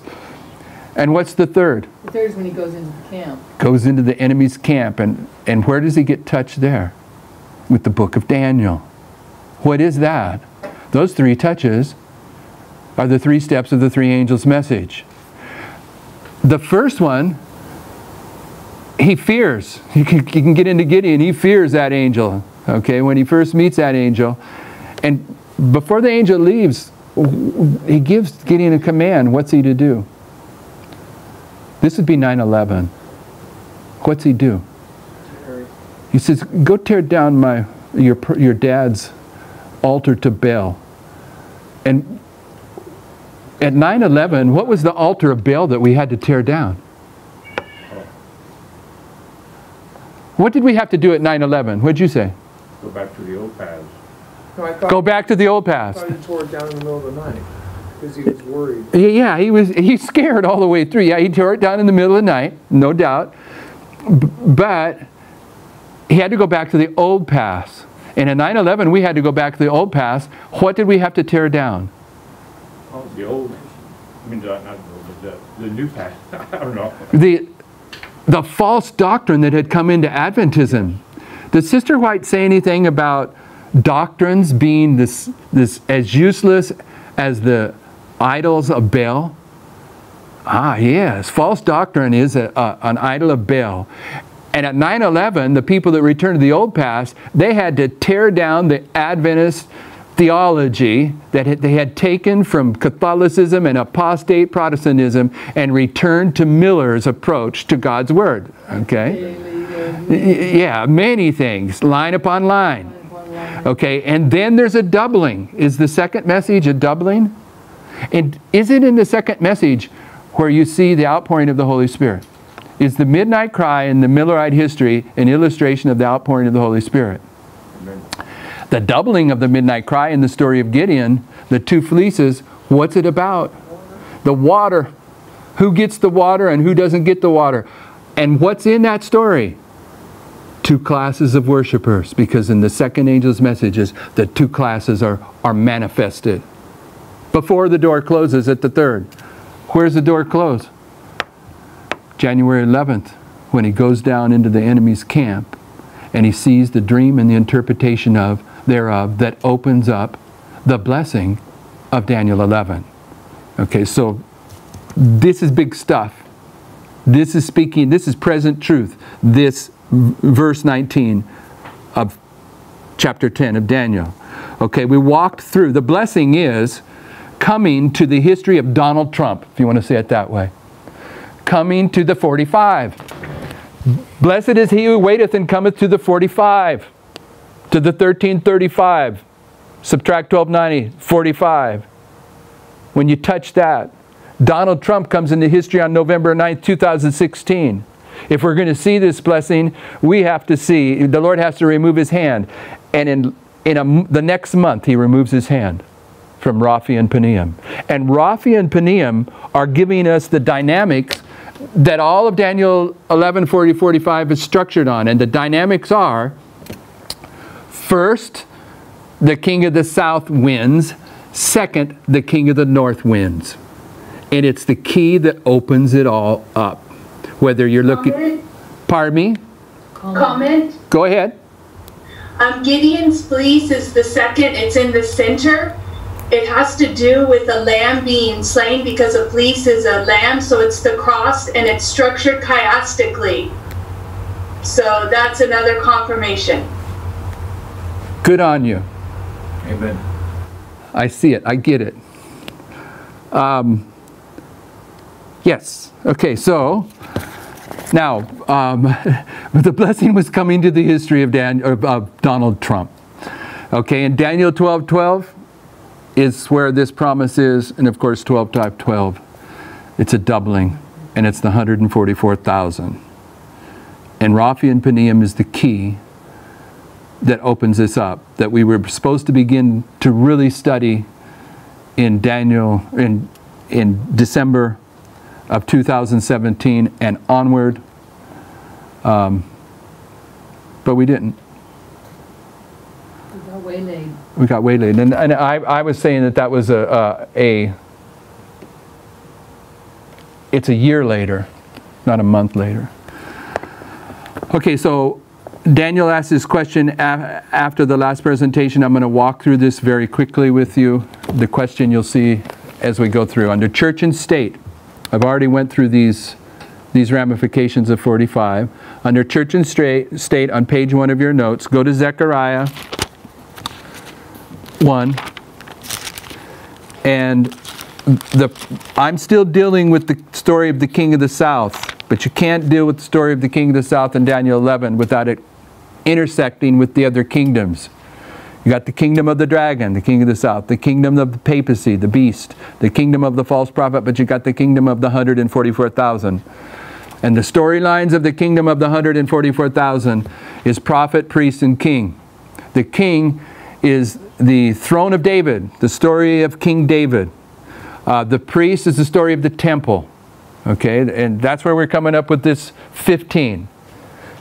And what's the third? When he goes into the camp. Goes into the enemy's camp. And, and where does he get touched there? With the book of Daniel. What is that? Those three touches are the three steps of the three angels' message. The first one, he fears. He can, he can get into Gideon. He fears that angel. Okay, when he first meets that angel. And before the angel leaves, he gives Gideon a command. What's he to do? This would be 9 11. What's he do? He says, Go tear down my, your, your dad's altar to Baal. And at 9 11, what was the altar of Baal that we had to tear down? What did we have to do at 9 11? What'd you say? Go back to the old paths. No, I thought, Go back to the old I thought he tore it down in the middle of the night because he was worried. Yeah, Yeah, he was he's scared all the way through. Yeah, he tore it down in the middle of the night, no doubt. B- but he had to go back to the old paths. And in 9/11, we had to go back to the old paths. What did we have to tear down? Oh, the old, I mean, not not the old, but the, the new path. I don't know. The the false doctrine that had come into Adventism. Did Sister White say anything about doctrines being this this as useless as the idols of Baal? Ah, yes. False doctrine is a, a, an idol of Baal. And at 9 11, the people that returned to the old past, they had to tear down the Adventist theology that they had taken from Catholicism and apostate Protestantism and returned to Miller's approach to God's Word. Okay? Yeah, many things, line upon line. Okay, and then there's a doubling. Is the second message a doubling? And is it in the second message where you see the outpouring of the Holy Spirit? Is the midnight cry in the Millerite history an illustration of the outpouring of the Holy Spirit? Amen. The doubling of the midnight cry in the story of Gideon, the two fleeces, what's it about? The water. Who gets the water and who doesn't get the water? And what's in that story? Two classes of worshipers, because in the second angel's messages, the two classes are, are manifested. Before the door closes at the third. Where's the door close? January 11th, when he goes down into the enemy's camp and he sees the dream and the interpretation of thereof that opens up the blessing of Daniel 11. Okay, so this is big stuff. This is speaking, this is present truth. This verse 19 of chapter 10 of Daniel. Okay, we walked through. The blessing is coming to the history of Donald Trump, if you want to say it that way. Coming to the 45. Blessed is he who waiteth and cometh to the 45, to the 1335. Subtract 1290, 45. When you touch that, Donald Trump comes into history on November 9th, 2016. If we're going to see this blessing, we have to see, the Lord has to remove his hand. And in, in a, the next month, he removes his hand from Raphia and Panium. And Raphia and Panium are giving us the dynamics that all of Daniel 11, 40, 45 is structured on. And the dynamics are first, the king of the south wins. Second, the king of the north wins. And it's the key that opens it all up. Whether you're looking, Comment? pardon me, Comment? go ahead. Um, Gideon's fleece is the second, it's in the center. It has to do with a lamb being slain because a fleece is a lamb, so it's the cross and it's structured chiastically. So that's another confirmation. Good on you. Amen. I see it. I get it. Um, yes. Okay. So now um, the blessing was coming to the history of, Dan, of, of Donald Trump. Okay. in Daniel 12, 12 is where this promise is, and of course 12, 12, 12. It's a doubling, and it's the 144,000. And Raphia and Panium is the key that opens this up that we were supposed to begin to really study in Daniel in in December of 2017 and onward um, but we didn't. We got waylaid and, and I, I was saying that that was a, a, a it's a year later not a month later okay so Daniel asked this question af- after the last presentation. I'm going to walk through this very quickly with you. The question you'll see as we go through. Under church and state, I've already went through these, these ramifications of 45. Under church and state, on page one of your notes, go to Zechariah 1. And the, I'm still dealing with the story of the king of the south, but you can't deal with the story of the king of the south in Daniel 11 without it intersecting with the other kingdoms. You got the kingdom of the dragon, the king of the south, the kingdom of the papacy, the beast, the kingdom of the false prophet, but you got the kingdom of the 144,000. And the storylines of the kingdom of the 144,000 is prophet, priest, and king. The king is the throne of David, the story of King David. Uh, the priest is the story of the temple. Okay, and that's where we're coming up with this 15.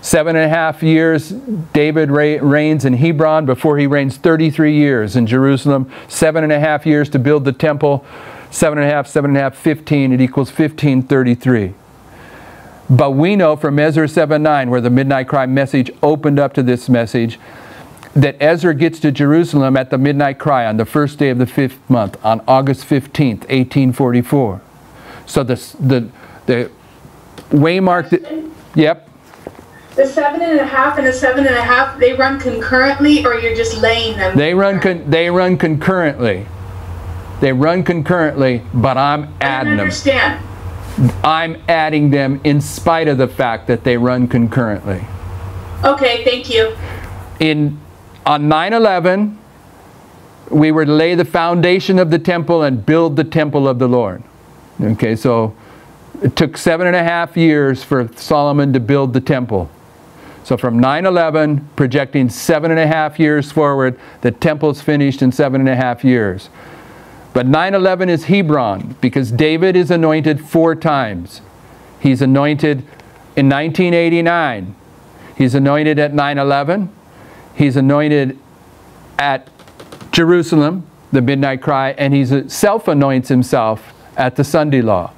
Seven and a half years David reigns in Hebron before he reigns 33 years in Jerusalem. Seven and a half years to build the temple. Seven and a half, seven and a half, 15. It equals 1533. But we know from Ezra 7 9, where the midnight cry message opened up to this message, that Ezra gets to Jerusalem at the midnight cry on the first day of the fifth month, on August 15th, 1844. So the, the, the waymark, yep. The seven and a half and the seven and a half, they run concurrently or you're just laying them? They run, con- they run concurrently. They run concurrently, but I'm adding them. understand. I'm adding them in spite of the fact that they run concurrently. Okay, thank you. In on 9/11, we were to lay the foundation of the temple and build the temple of the Lord. Okay, so it took seven and a half years for Solomon to build the temple. So from 9/11, projecting seven and a half years forward, the temple's finished in seven and a half years. But 9/11 is Hebron because David is anointed four times. He's anointed in 1989. He's anointed at 9/11. He's anointed at Jerusalem, the midnight cry, and he self anoints himself at the Sunday law.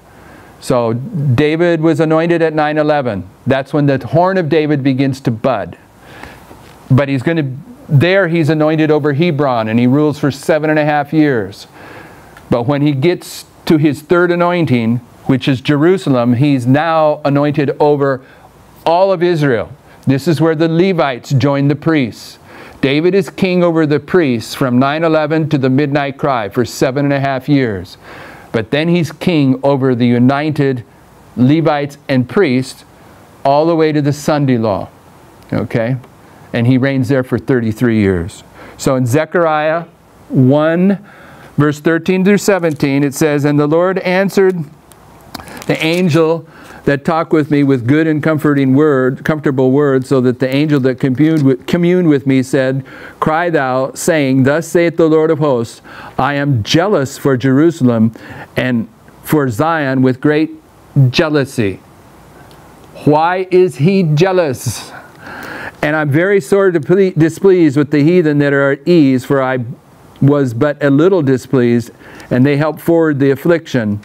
So David was anointed at 9/11. That's when the horn of David begins to bud. But he's going to there he's anointed over Hebron and he rules for seven and a half years. But when he gets to his third anointing, which is Jerusalem, he's now anointed over all of Israel. This is where the Levites join the priests. David is king over the priests from 9-11 to the midnight cry for seven and a half years. But then he's king over the united Levites and priests all the way to the Sunday law. Okay? And he reigns there for 33 years. So in Zechariah 1, verse 13 through 17, it says, And the Lord answered the angel that talked with me with good and comforting word, comfortable words, so that the angel that communed with, communed with me said, Cry thou, saying, Thus saith the Lord of hosts, I am jealous for Jerusalem and for Zion with great jealousy. Why is he jealous? And I'm very sore displeased with the heathen that are at ease, for I was but a little displeased, and they helped forward the affliction.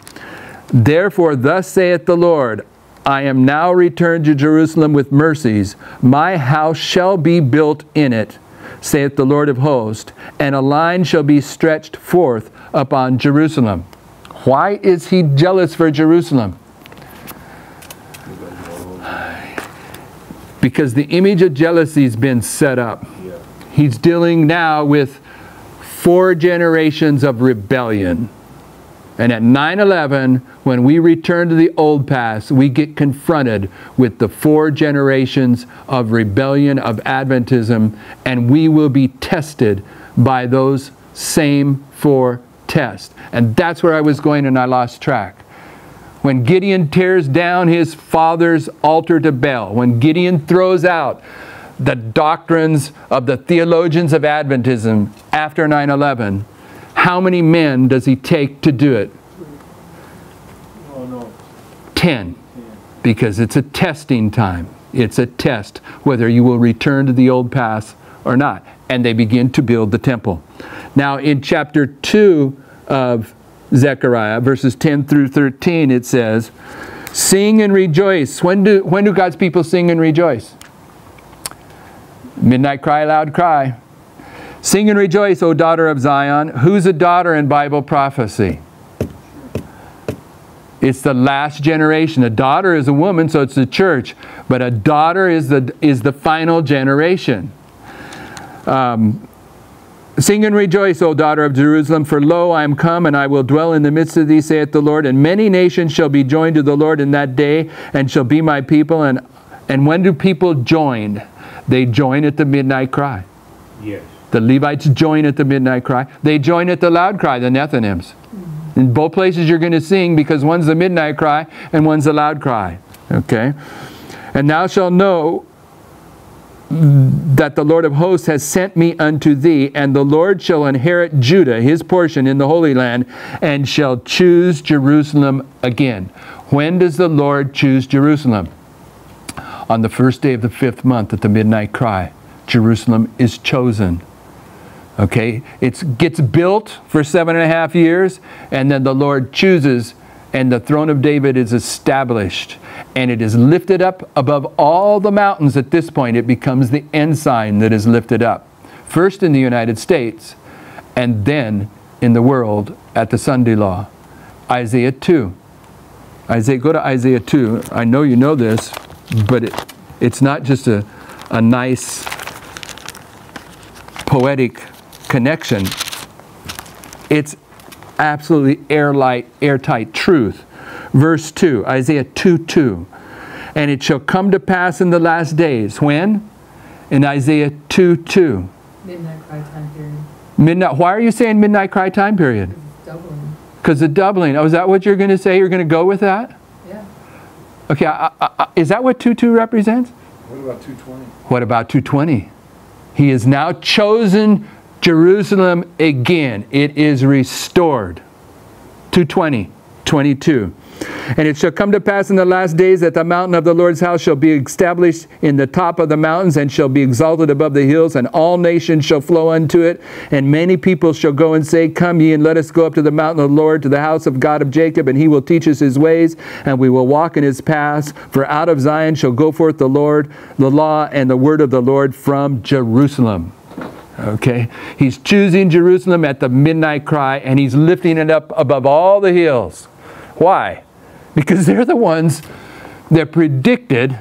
Therefore, thus saith the Lord, I am now returned to Jerusalem with mercies. My house shall be built in it, saith the Lord of hosts, and a line shall be stretched forth upon Jerusalem. Why is he jealous for Jerusalem? Because the image of jealousy has been set up. He's dealing now with four generations of rebellion. And at 9 11, when we return to the old past, we get confronted with the four generations of rebellion, of Adventism, and we will be tested by those same four tests. And that's where I was going and I lost track. When Gideon tears down his father's altar to Baal, when Gideon throws out the doctrines of the theologians of Adventism after 9 11, how many men does he take to do it? Ten. Because it's a testing time. It's a test whether you will return to the old path or not. And they begin to build the temple. Now, in chapter 2 of Zechariah, verses 10 through 13, it says, Sing and rejoice. When do, when do God's people sing and rejoice? Midnight cry, loud cry. Sing and rejoice, O daughter of Zion. Who's a daughter in Bible prophecy? It's the last generation. A daughter is a woman, so it's the church. But a daughter is the, is the final generation. Um, Sing and rejoice, O daughter of Jerusalem, for lo, I am come, and I will dwell in the midst of thee, saith the Lord. And many nations shall be joined to the Lord in that day, and shall be my people. And, and when do people join? They join at the midnight cry. Yes. The Levites join at the midnight cry. They join at the loud cry, the Nethinims. In both places you're going to sing because one's the midnight cry and one's the loud cry. Okay? And thou shalt know that the Lord of hosts has sent me unto thee, and the Lord shall inherit Judah, his portion in the Holy Land, and shall choose Jerusalem again. When does the Lord choose Jerusalem? On the first day of the fifth month at the midnight cry. Jerusalem is chosen. Okay? It gets built for seven and a half years, and then the Lord chooses, and the throne of David is established. And it is lifted up above all the mountains at this point. It becomes the ensign that is lifted up. First in the United States, and then in the world at the Sunday law. Isaiah 2. Isaiah, go to Isaiah 2. I know you know this, but it, it's not just a, a nice poetic connection. It's absolutely airlight, airtight truth. Verse 2, Isaiah 2 2. And it shall come to pass in the last days. When? In Isaiah 2 2. Midnight cry time period. Midnight. Why are you saying midnight cry time period? Doubling. Because the doubling. Oh, is that what you're going to say? You're going to go with that? Yeah. Okay, I, I, I, is that what 2 2 represents? What about 220? What about 220? He is now chosen Jerusalem again. It is restored. 220, 22. And it shall come to pass in the last days that the mountain of the Lord's house shall be established in the top of the mountains and shall be exalted above the hills, and all nations shall flow unto it. And many people shall go and say, Come ye, and let us go up to the mountain of the Lord, to the house of God of Jacob, and he will teach us his ways, and we will walk in his paths. For out of Zion shall go forth the Lord, the law and the word of the Lord from Jerusalem. Okay? He's choosing Jerusalem at the midnight cry and he's lifting it up above all the hills. Why? Because they're the ones that predicted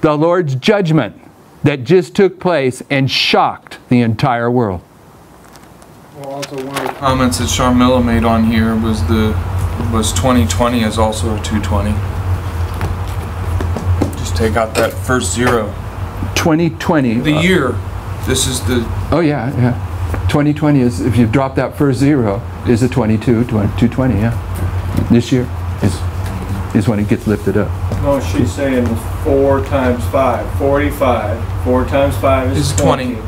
the Lord's judgment that just took place and shocked the entire world. Well, also one of the comments that Sharmila made on here was the was 2020 is also a 220. Just take out that first zero. 2020. The year. This is the Oh, yeah, yeah. 2020 is, if you drop that first zero, is a 22, 220, yeah. This year is, is when it gets lifted up. No, she's saying four times five, 45. Four times five is Is 20. 20.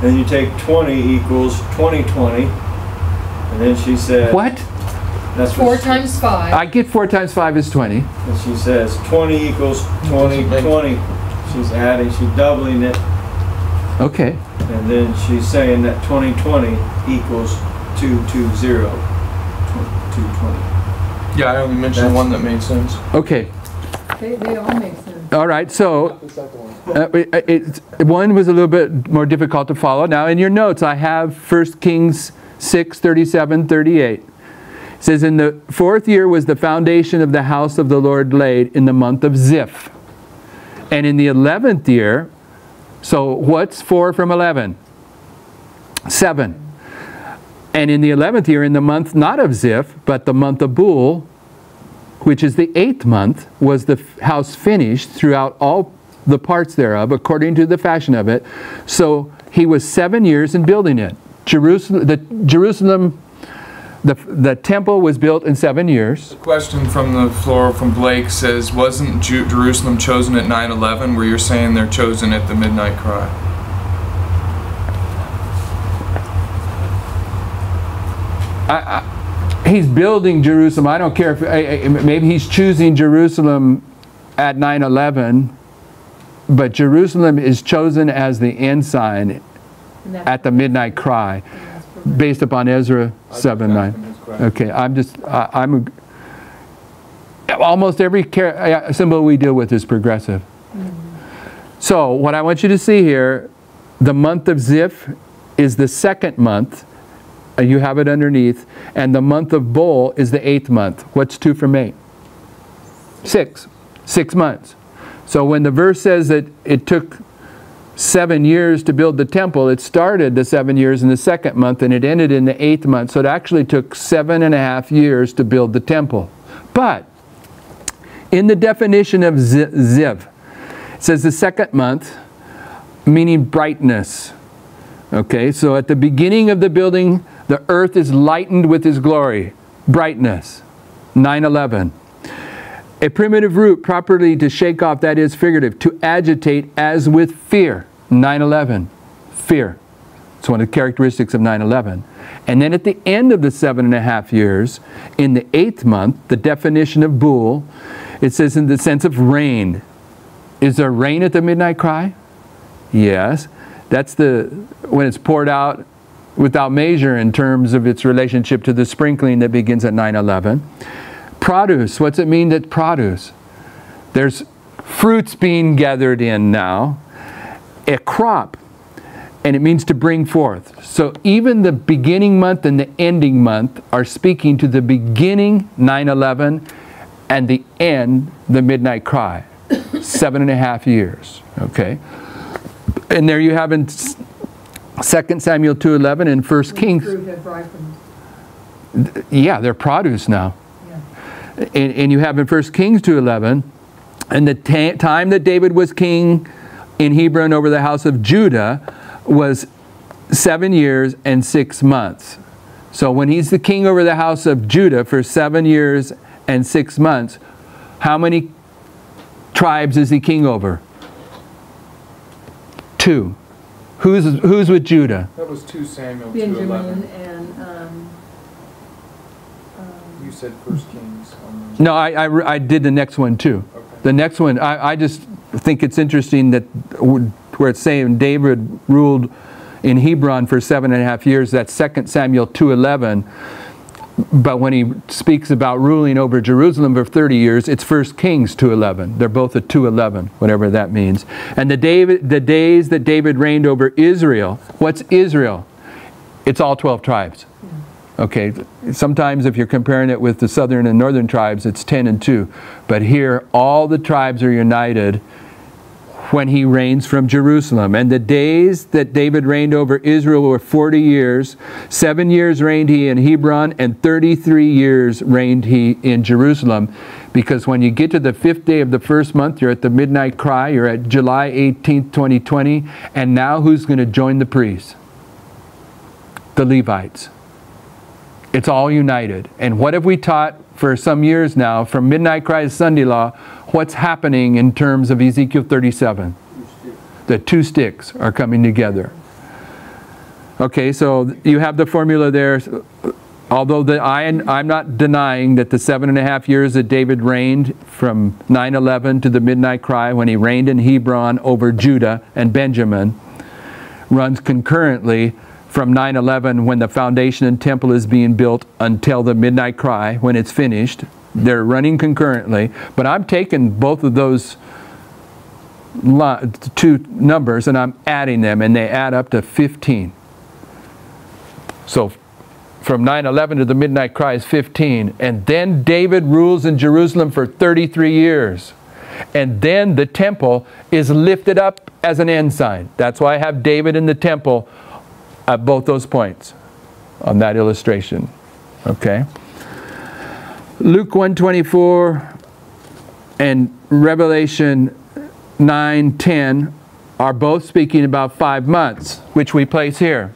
Then you take 20 equals 2020. And then she said. What? That's Four what she- times five. I get 4 times 5 is 20. And she says 20 equals 2020. She's adding, she's doubling it. Okay. And then she's saying that 2020 equals 220. 220. yeah. I only mentioned That's- one that made sense. Okay. They, they all make sense. All right. So uh, it, it's- one was a little bit more difficult to follow. Now, in your notes, I have 1 Kings 6 37 38. It says, In the fourth year was the foundation of the house of the Lord laid in the month of Ziph. And in the eleventh year, so what's 4 from 11? 7. And in the eleventh year, in the month not of Ziph, but the month of Bul, which is the eighth month, was the house finished throughout all the parts thereof, according to the fashion of it. So he was seven years in building it. Jerusalem, the Jerusalem, the, the temple was built in seven years. Question from the floor from Blake says, wasn't Ju- Jerusalem chosen at 9/11? Where you're saying they're chosen at the midnight cry? I He's building Jerusalem. I don't care if I- I- maybe he's choosing Jerusalem at 9/11, but Jerusalem is chosen as the ensign And that's- at the midnight cry, that's for- based upon Ezra 7 9. Okay, I'm just, I, I'm, almost every uh, symbol we deal with is progressive. So what I want you to see here, the month of Ziph is the second month. Uh, You have it underneath. And the month of Bul is the eighth month. What's two from eight? Six. Six months. So when the verse says that it took seven years to build the temple, it started the seven years in the second month and it ended in the eighth month. So it actually took seven and a half years to build the temple. But in the definition of Ziv, it says the second month, meaning brightness. Okay, so at the beginning of the building, the earth is lightened with his glory. Brightness. 9 11. A primitive root properly to shake off, that is figurative, to agitate as with fear. 9 11. Fear. It's one of the characteristics of 9 11. And then at the end of the seven and a half years, in the eighth month, the definition of Bul, it says in the sense of rain. Is there rain at the midnight cry? Yes. That's the when it's poured out without measure in terms of its relationship to the sprinkling that begins at 9/11. Produce, what's it mean that produce? There's fruits being gathered in now, a crop, and it means to bring forth. So even the beginning month and the ending month are speaking to the beginning 9/11 and the end the midnight cry. Seven and a half years. Okay. And there you have in 2 Samuel 2.11 and 1 Kings. Yeah, they're produce now. Yeah. And, and you have in 1 Kings 2.11, and the ta- time that David was king in Hebron over the house of Judah was seven years and six months. So when he's the king over the house of Judah for seven years and six months, how many tribes is he king over? Two. Who's, who's with Judah? That was 2 Samuel Benjamin and, um, You um, said First Kings. No, I, I, I did the next one too. Okay. The next one, I, I just think it's interesting that where it's saying David ruled in Hebron for seven and a half years, that's 2 Samuel 2.11. but when he speaks about ruling over Jerusalem for 30 years, it's 1 Kings 2.11. They're both at 2.11, whatever that means. And the, David, the days that David reigned over Israel, what's Israel? It's all 12 tribes. Okay, sometimes if you're comparing it with the southern and northern tribes, it's 10 and 2. But here, all the tribes are united when he reigns from Jerusalem. And the days that David reigned over Israel were 40 years. Seven years reigned he in Hebron, and 33 years reigned he in Jerusalem. Because when you get to the fifth day of the first month, you're at the midnight cry, you're at July 18th, 2020, and now who's going to join the priests? The Levites. It's all united. And what have we taught for some years now, from Midnight Cry to Sunday Law, what's happening in terms of Ezekiel 37? The two sticks are coming together. Okay, so you have the formula there. Although the, I, and I'm not denying that the seven and a half years that David reigned from 9-11 to the midnight cry when he reigned in Hebron over Judah and Benjamin runs concurrently from 9-11 when the foundation and temple is being built until the midnight cry when it's finished. They're running concurrently. But I'm taking both of those two numbers and I'm adding them and they add up to 15. So from 9-11 to the midnight cry is 15. And then David rules in Jerusalem for 33 years. And then the temple is lifted up as an ensign. That's why I have David in the temple at both those points on that illustration. Okay? Luke 124 and Revelation 9:10 are both speaking about five months, which we place here.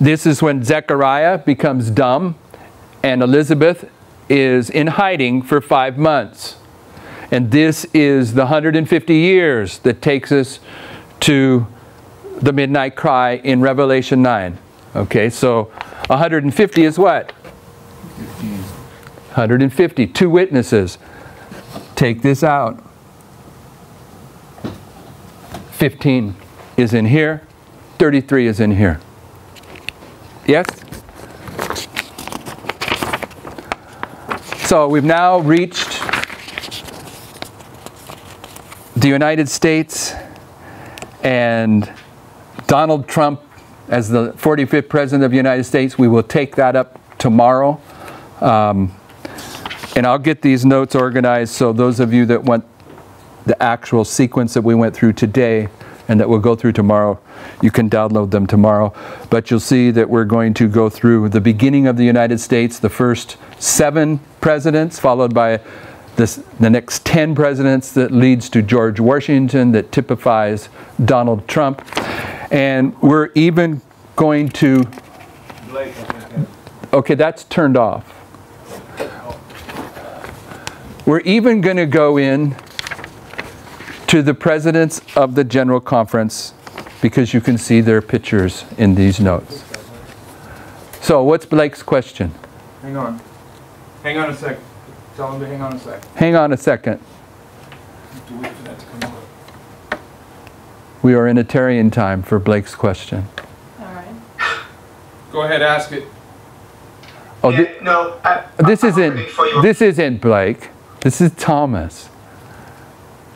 This is when Zechariah becomes dumb and Elizabeth is in hiding for five months. And this is the 150 years that takes us to the midnight cry in Revelation 9. Okay, so 150 is what? 150. Two witnesses. Take this out. 15 is in here. 33 is in here. Yes? So we've now reached the United States and Donald Trump as the 45th President of the United States. We will take that up tomorrow. Um, and I'll get these notes organized so those of you that want the actual sequence that we went through today and that we'll go through tomorrow, you can download them tomorrow. But you'll see that we're going to go through the beginning of the United States, the first seven presidents, followed by this, the next 10 presidents that leads to George Washington, that typifies Donald Trump. And we're even going to, okay, that's turned off. We're even going to go in to the presidents of the General Conference because you can see their pictures in these notes. So what's Blake's question? Hang on. Hang on a sec. Tell him to hang on a sec. Hang on a second. To wait for that to come up. We are in a Tarian time for Blake's question. All right. Go ahead, ask it. Oh, Yeah, thi- no, I, this I'm isn't hoping this isn't Blake. This is Thomas.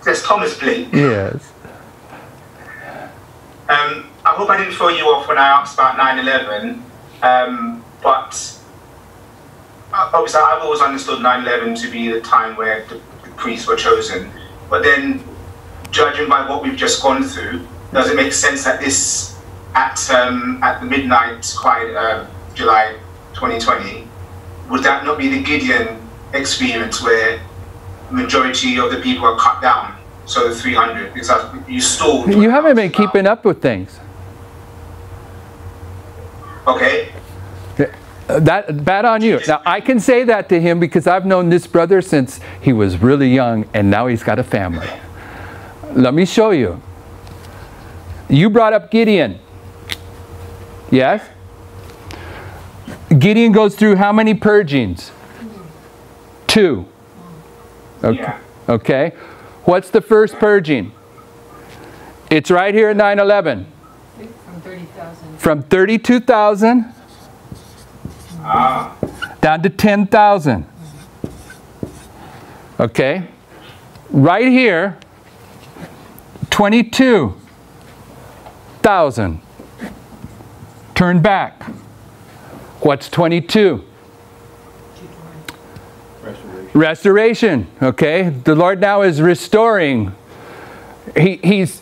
There's Thomas Blake. Yes. Um, I hope I didn't throw you off when I asked about 9/11, um, but uh, obviously I've always understood 9/11 to be the time where the, the priests were chosen. But then, judging by what we've just gone through, does it make sense that this at um, at the midnight cry, uh, July 2020, would that not be the Gideon experience where majority of the people are cut down? So 300, because you stalled. You haven't been keeping up with things. Okay. That bad on you. Now I can say that to him because I've known this brother since he was really young and now he's got a family. Let me show you. You brought up Gideon. Yes? Gideon goes through how many purgings? Two. Okay. Okay. What's the first purging? It's right here at 9/11. From 30,000. From 32,000 Ah, down to 10,000. Okay? Right here, 22,000. Turn back. What's 22? Restoration. Restoration. Okay? The Lord now is restoring. He, he's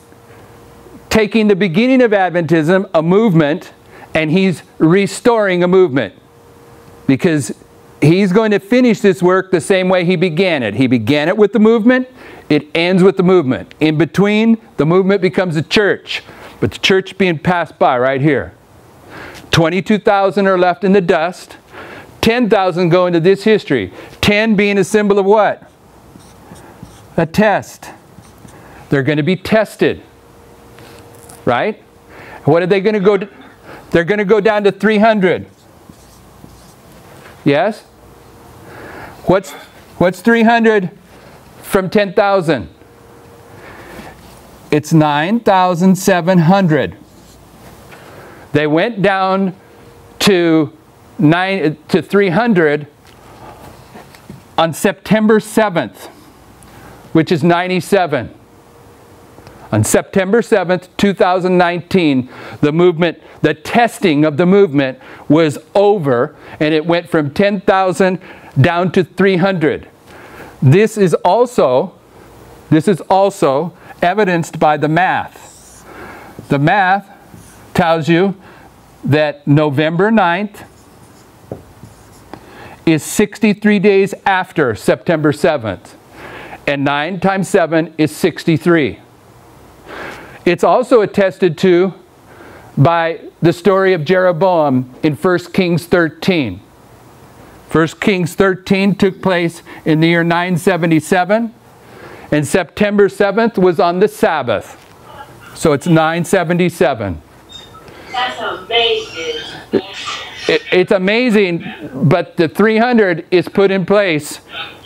taking the beginning of Adventism, a movement, and he's restoring a movement because he's going to finish this work the same way he began it. He began it with the movement, it ends with the movement. In between, the movement becomes a church, but the church being passed by right here. 22,000 are left in the dust. 10,000 go into this history. 10 being a symbol of what? A test. They're going to be tested. Right? What are they going to go? To? They're going to go down to 300. Yes? What's, what's 300 from 10,000? It's 9,700. They went down to, nine, to 300 on September 7th, which is 97. On September 7th, 2019, the movement, the testing of the movement was over and it went from 10,000 down to 300. This is also this is also evidenced by the math. The math tells you that November 9th is 63 days after September 7th. And 9 times 7 is 63. It's also attested to by the story of Jeroboam in 1 Kings 13. 1 Kings 13 took place in the year 977, and September 7th was on the Sabbath. So it's 977. That's amazing. It, it's amazing, but the 300 is put in place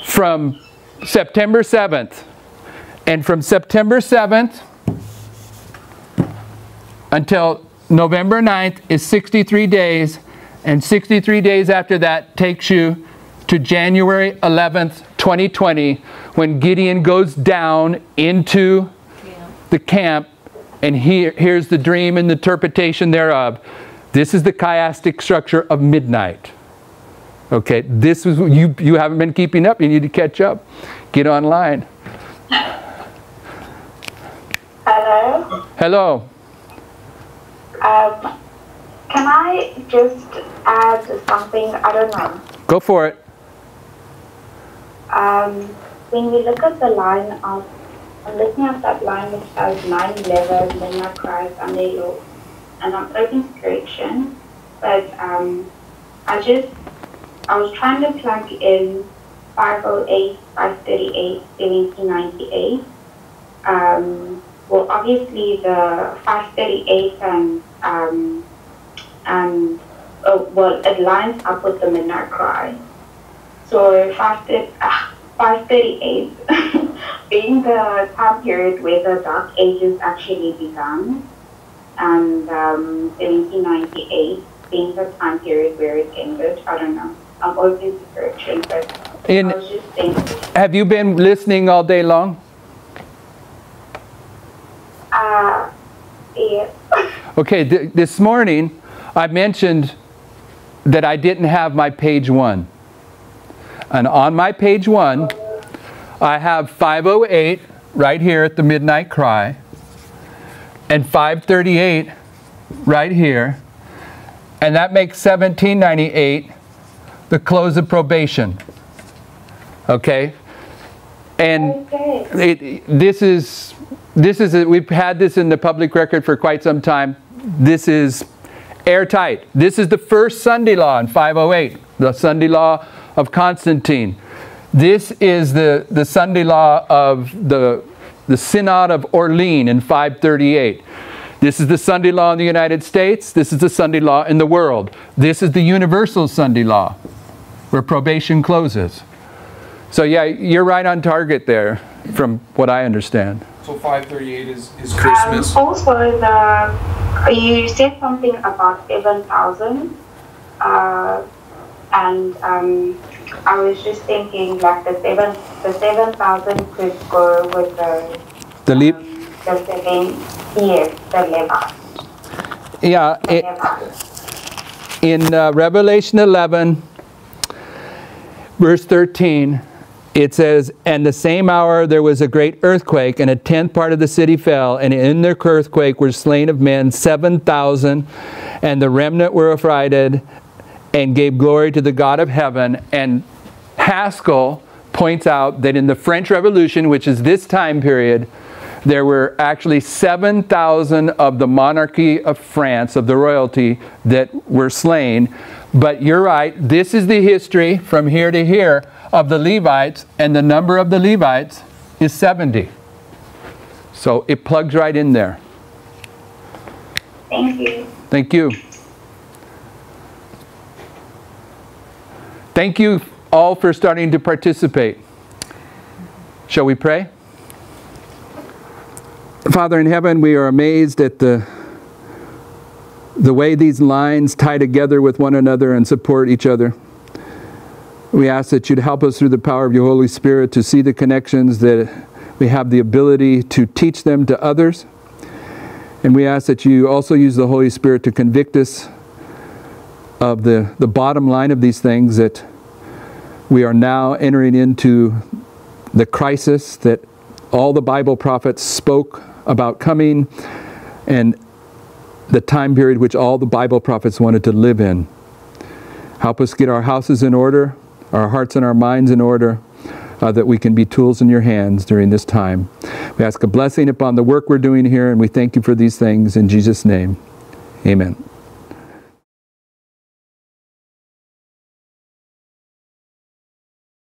from September 7th. And from September 7th until November 9th is 63 days, and 63 days after that takes you to January 11th, 2020, when Gideon goes down into the camp, and here, here's the dream and the interpretation thereof. This is the chiastic structure of midnight. Okay, this is you. You haven't been keeping up. You need to catch up. Get online. Hello. Hello. Um, can I just add something? I don't know. Go for it. Um, when we look at the line of, I'm looking at that line which says 9-11, then I cries under law, and I'm open to correction, but um, I just, I was trying to plug in 508, 538, 1798. Um, well, obviously the 538 and, um, and oh, well, it lines up with the midnight cry. So 538, ah, 538 being the time period where the Dark Ages actually began, and um, 1798 being the time period where it ended. I don't know. I'm open to correction, but In, I was just thinking. have you been listening all day long? Uh, yeah. Okay, th- this morning I mentioned that I didn't have my page one. And on my page one, I have 508 right here at the midnight cry, and 538 right here, and that makes 1798 the close of probation. Okay? And Okay. it, this is this is a, we've had this in the public record for quite some time. This is airtight. This is the first Sunday law in 508, the Sunday law of Constantine. This is the, the Sunday law of the, the Synod of Orleans in 538. This is the Sunday law in the United States. This is the Sunday law in the world. This is the universal Sunday law where probation closes. So yeah, you're right on target there from what I understand. So 538 is, is Um, Christmas. also, the you said something about seven thousand. Uh, and um, I was just thinking like the seven, the seven thousand could go with the The leap, the seven, yes, the Levites. yeah, The it, Levites. in uh, Revelation 11, verse 13, it says, And the same hour there was a great earthquake, and a tenth part of the city fell, and in the earthquake were slain of men 7,000, and the remnant were affrighted, and gave glory to the God of heaven. And Haskell points out that in the French Revolution, which is this time period, there were actually 7,000 of the monarchy of France, of the royalty, that were slain. But you're right, this is the history from here to here of the Levites, and the number of the Levites is 70. So it plugs right in there. Thank you. Thank you. Thank you all for starting to participate. Shall we pray? Father in heaven, we are amazed at the, the way these lines tie together with one another and support each other. We ask that you'd help us through the power of your Holy Spirit to see the connections, that we have the ability to teach them to others. And we ask that you also use the Holy Spirit to convict us of the, the bottom line of these things that we are now entering into the crisis that all the Bible prophets spoke about coming and the time period which all the Bible prophets wanted to live in. Help us get our houses in order, our hearts and our minds in order, uh, that we can be tools in your hands during this time. We ask a blessing upon the work we're doing here, and we thank you for these things in Jesus' name. Amen.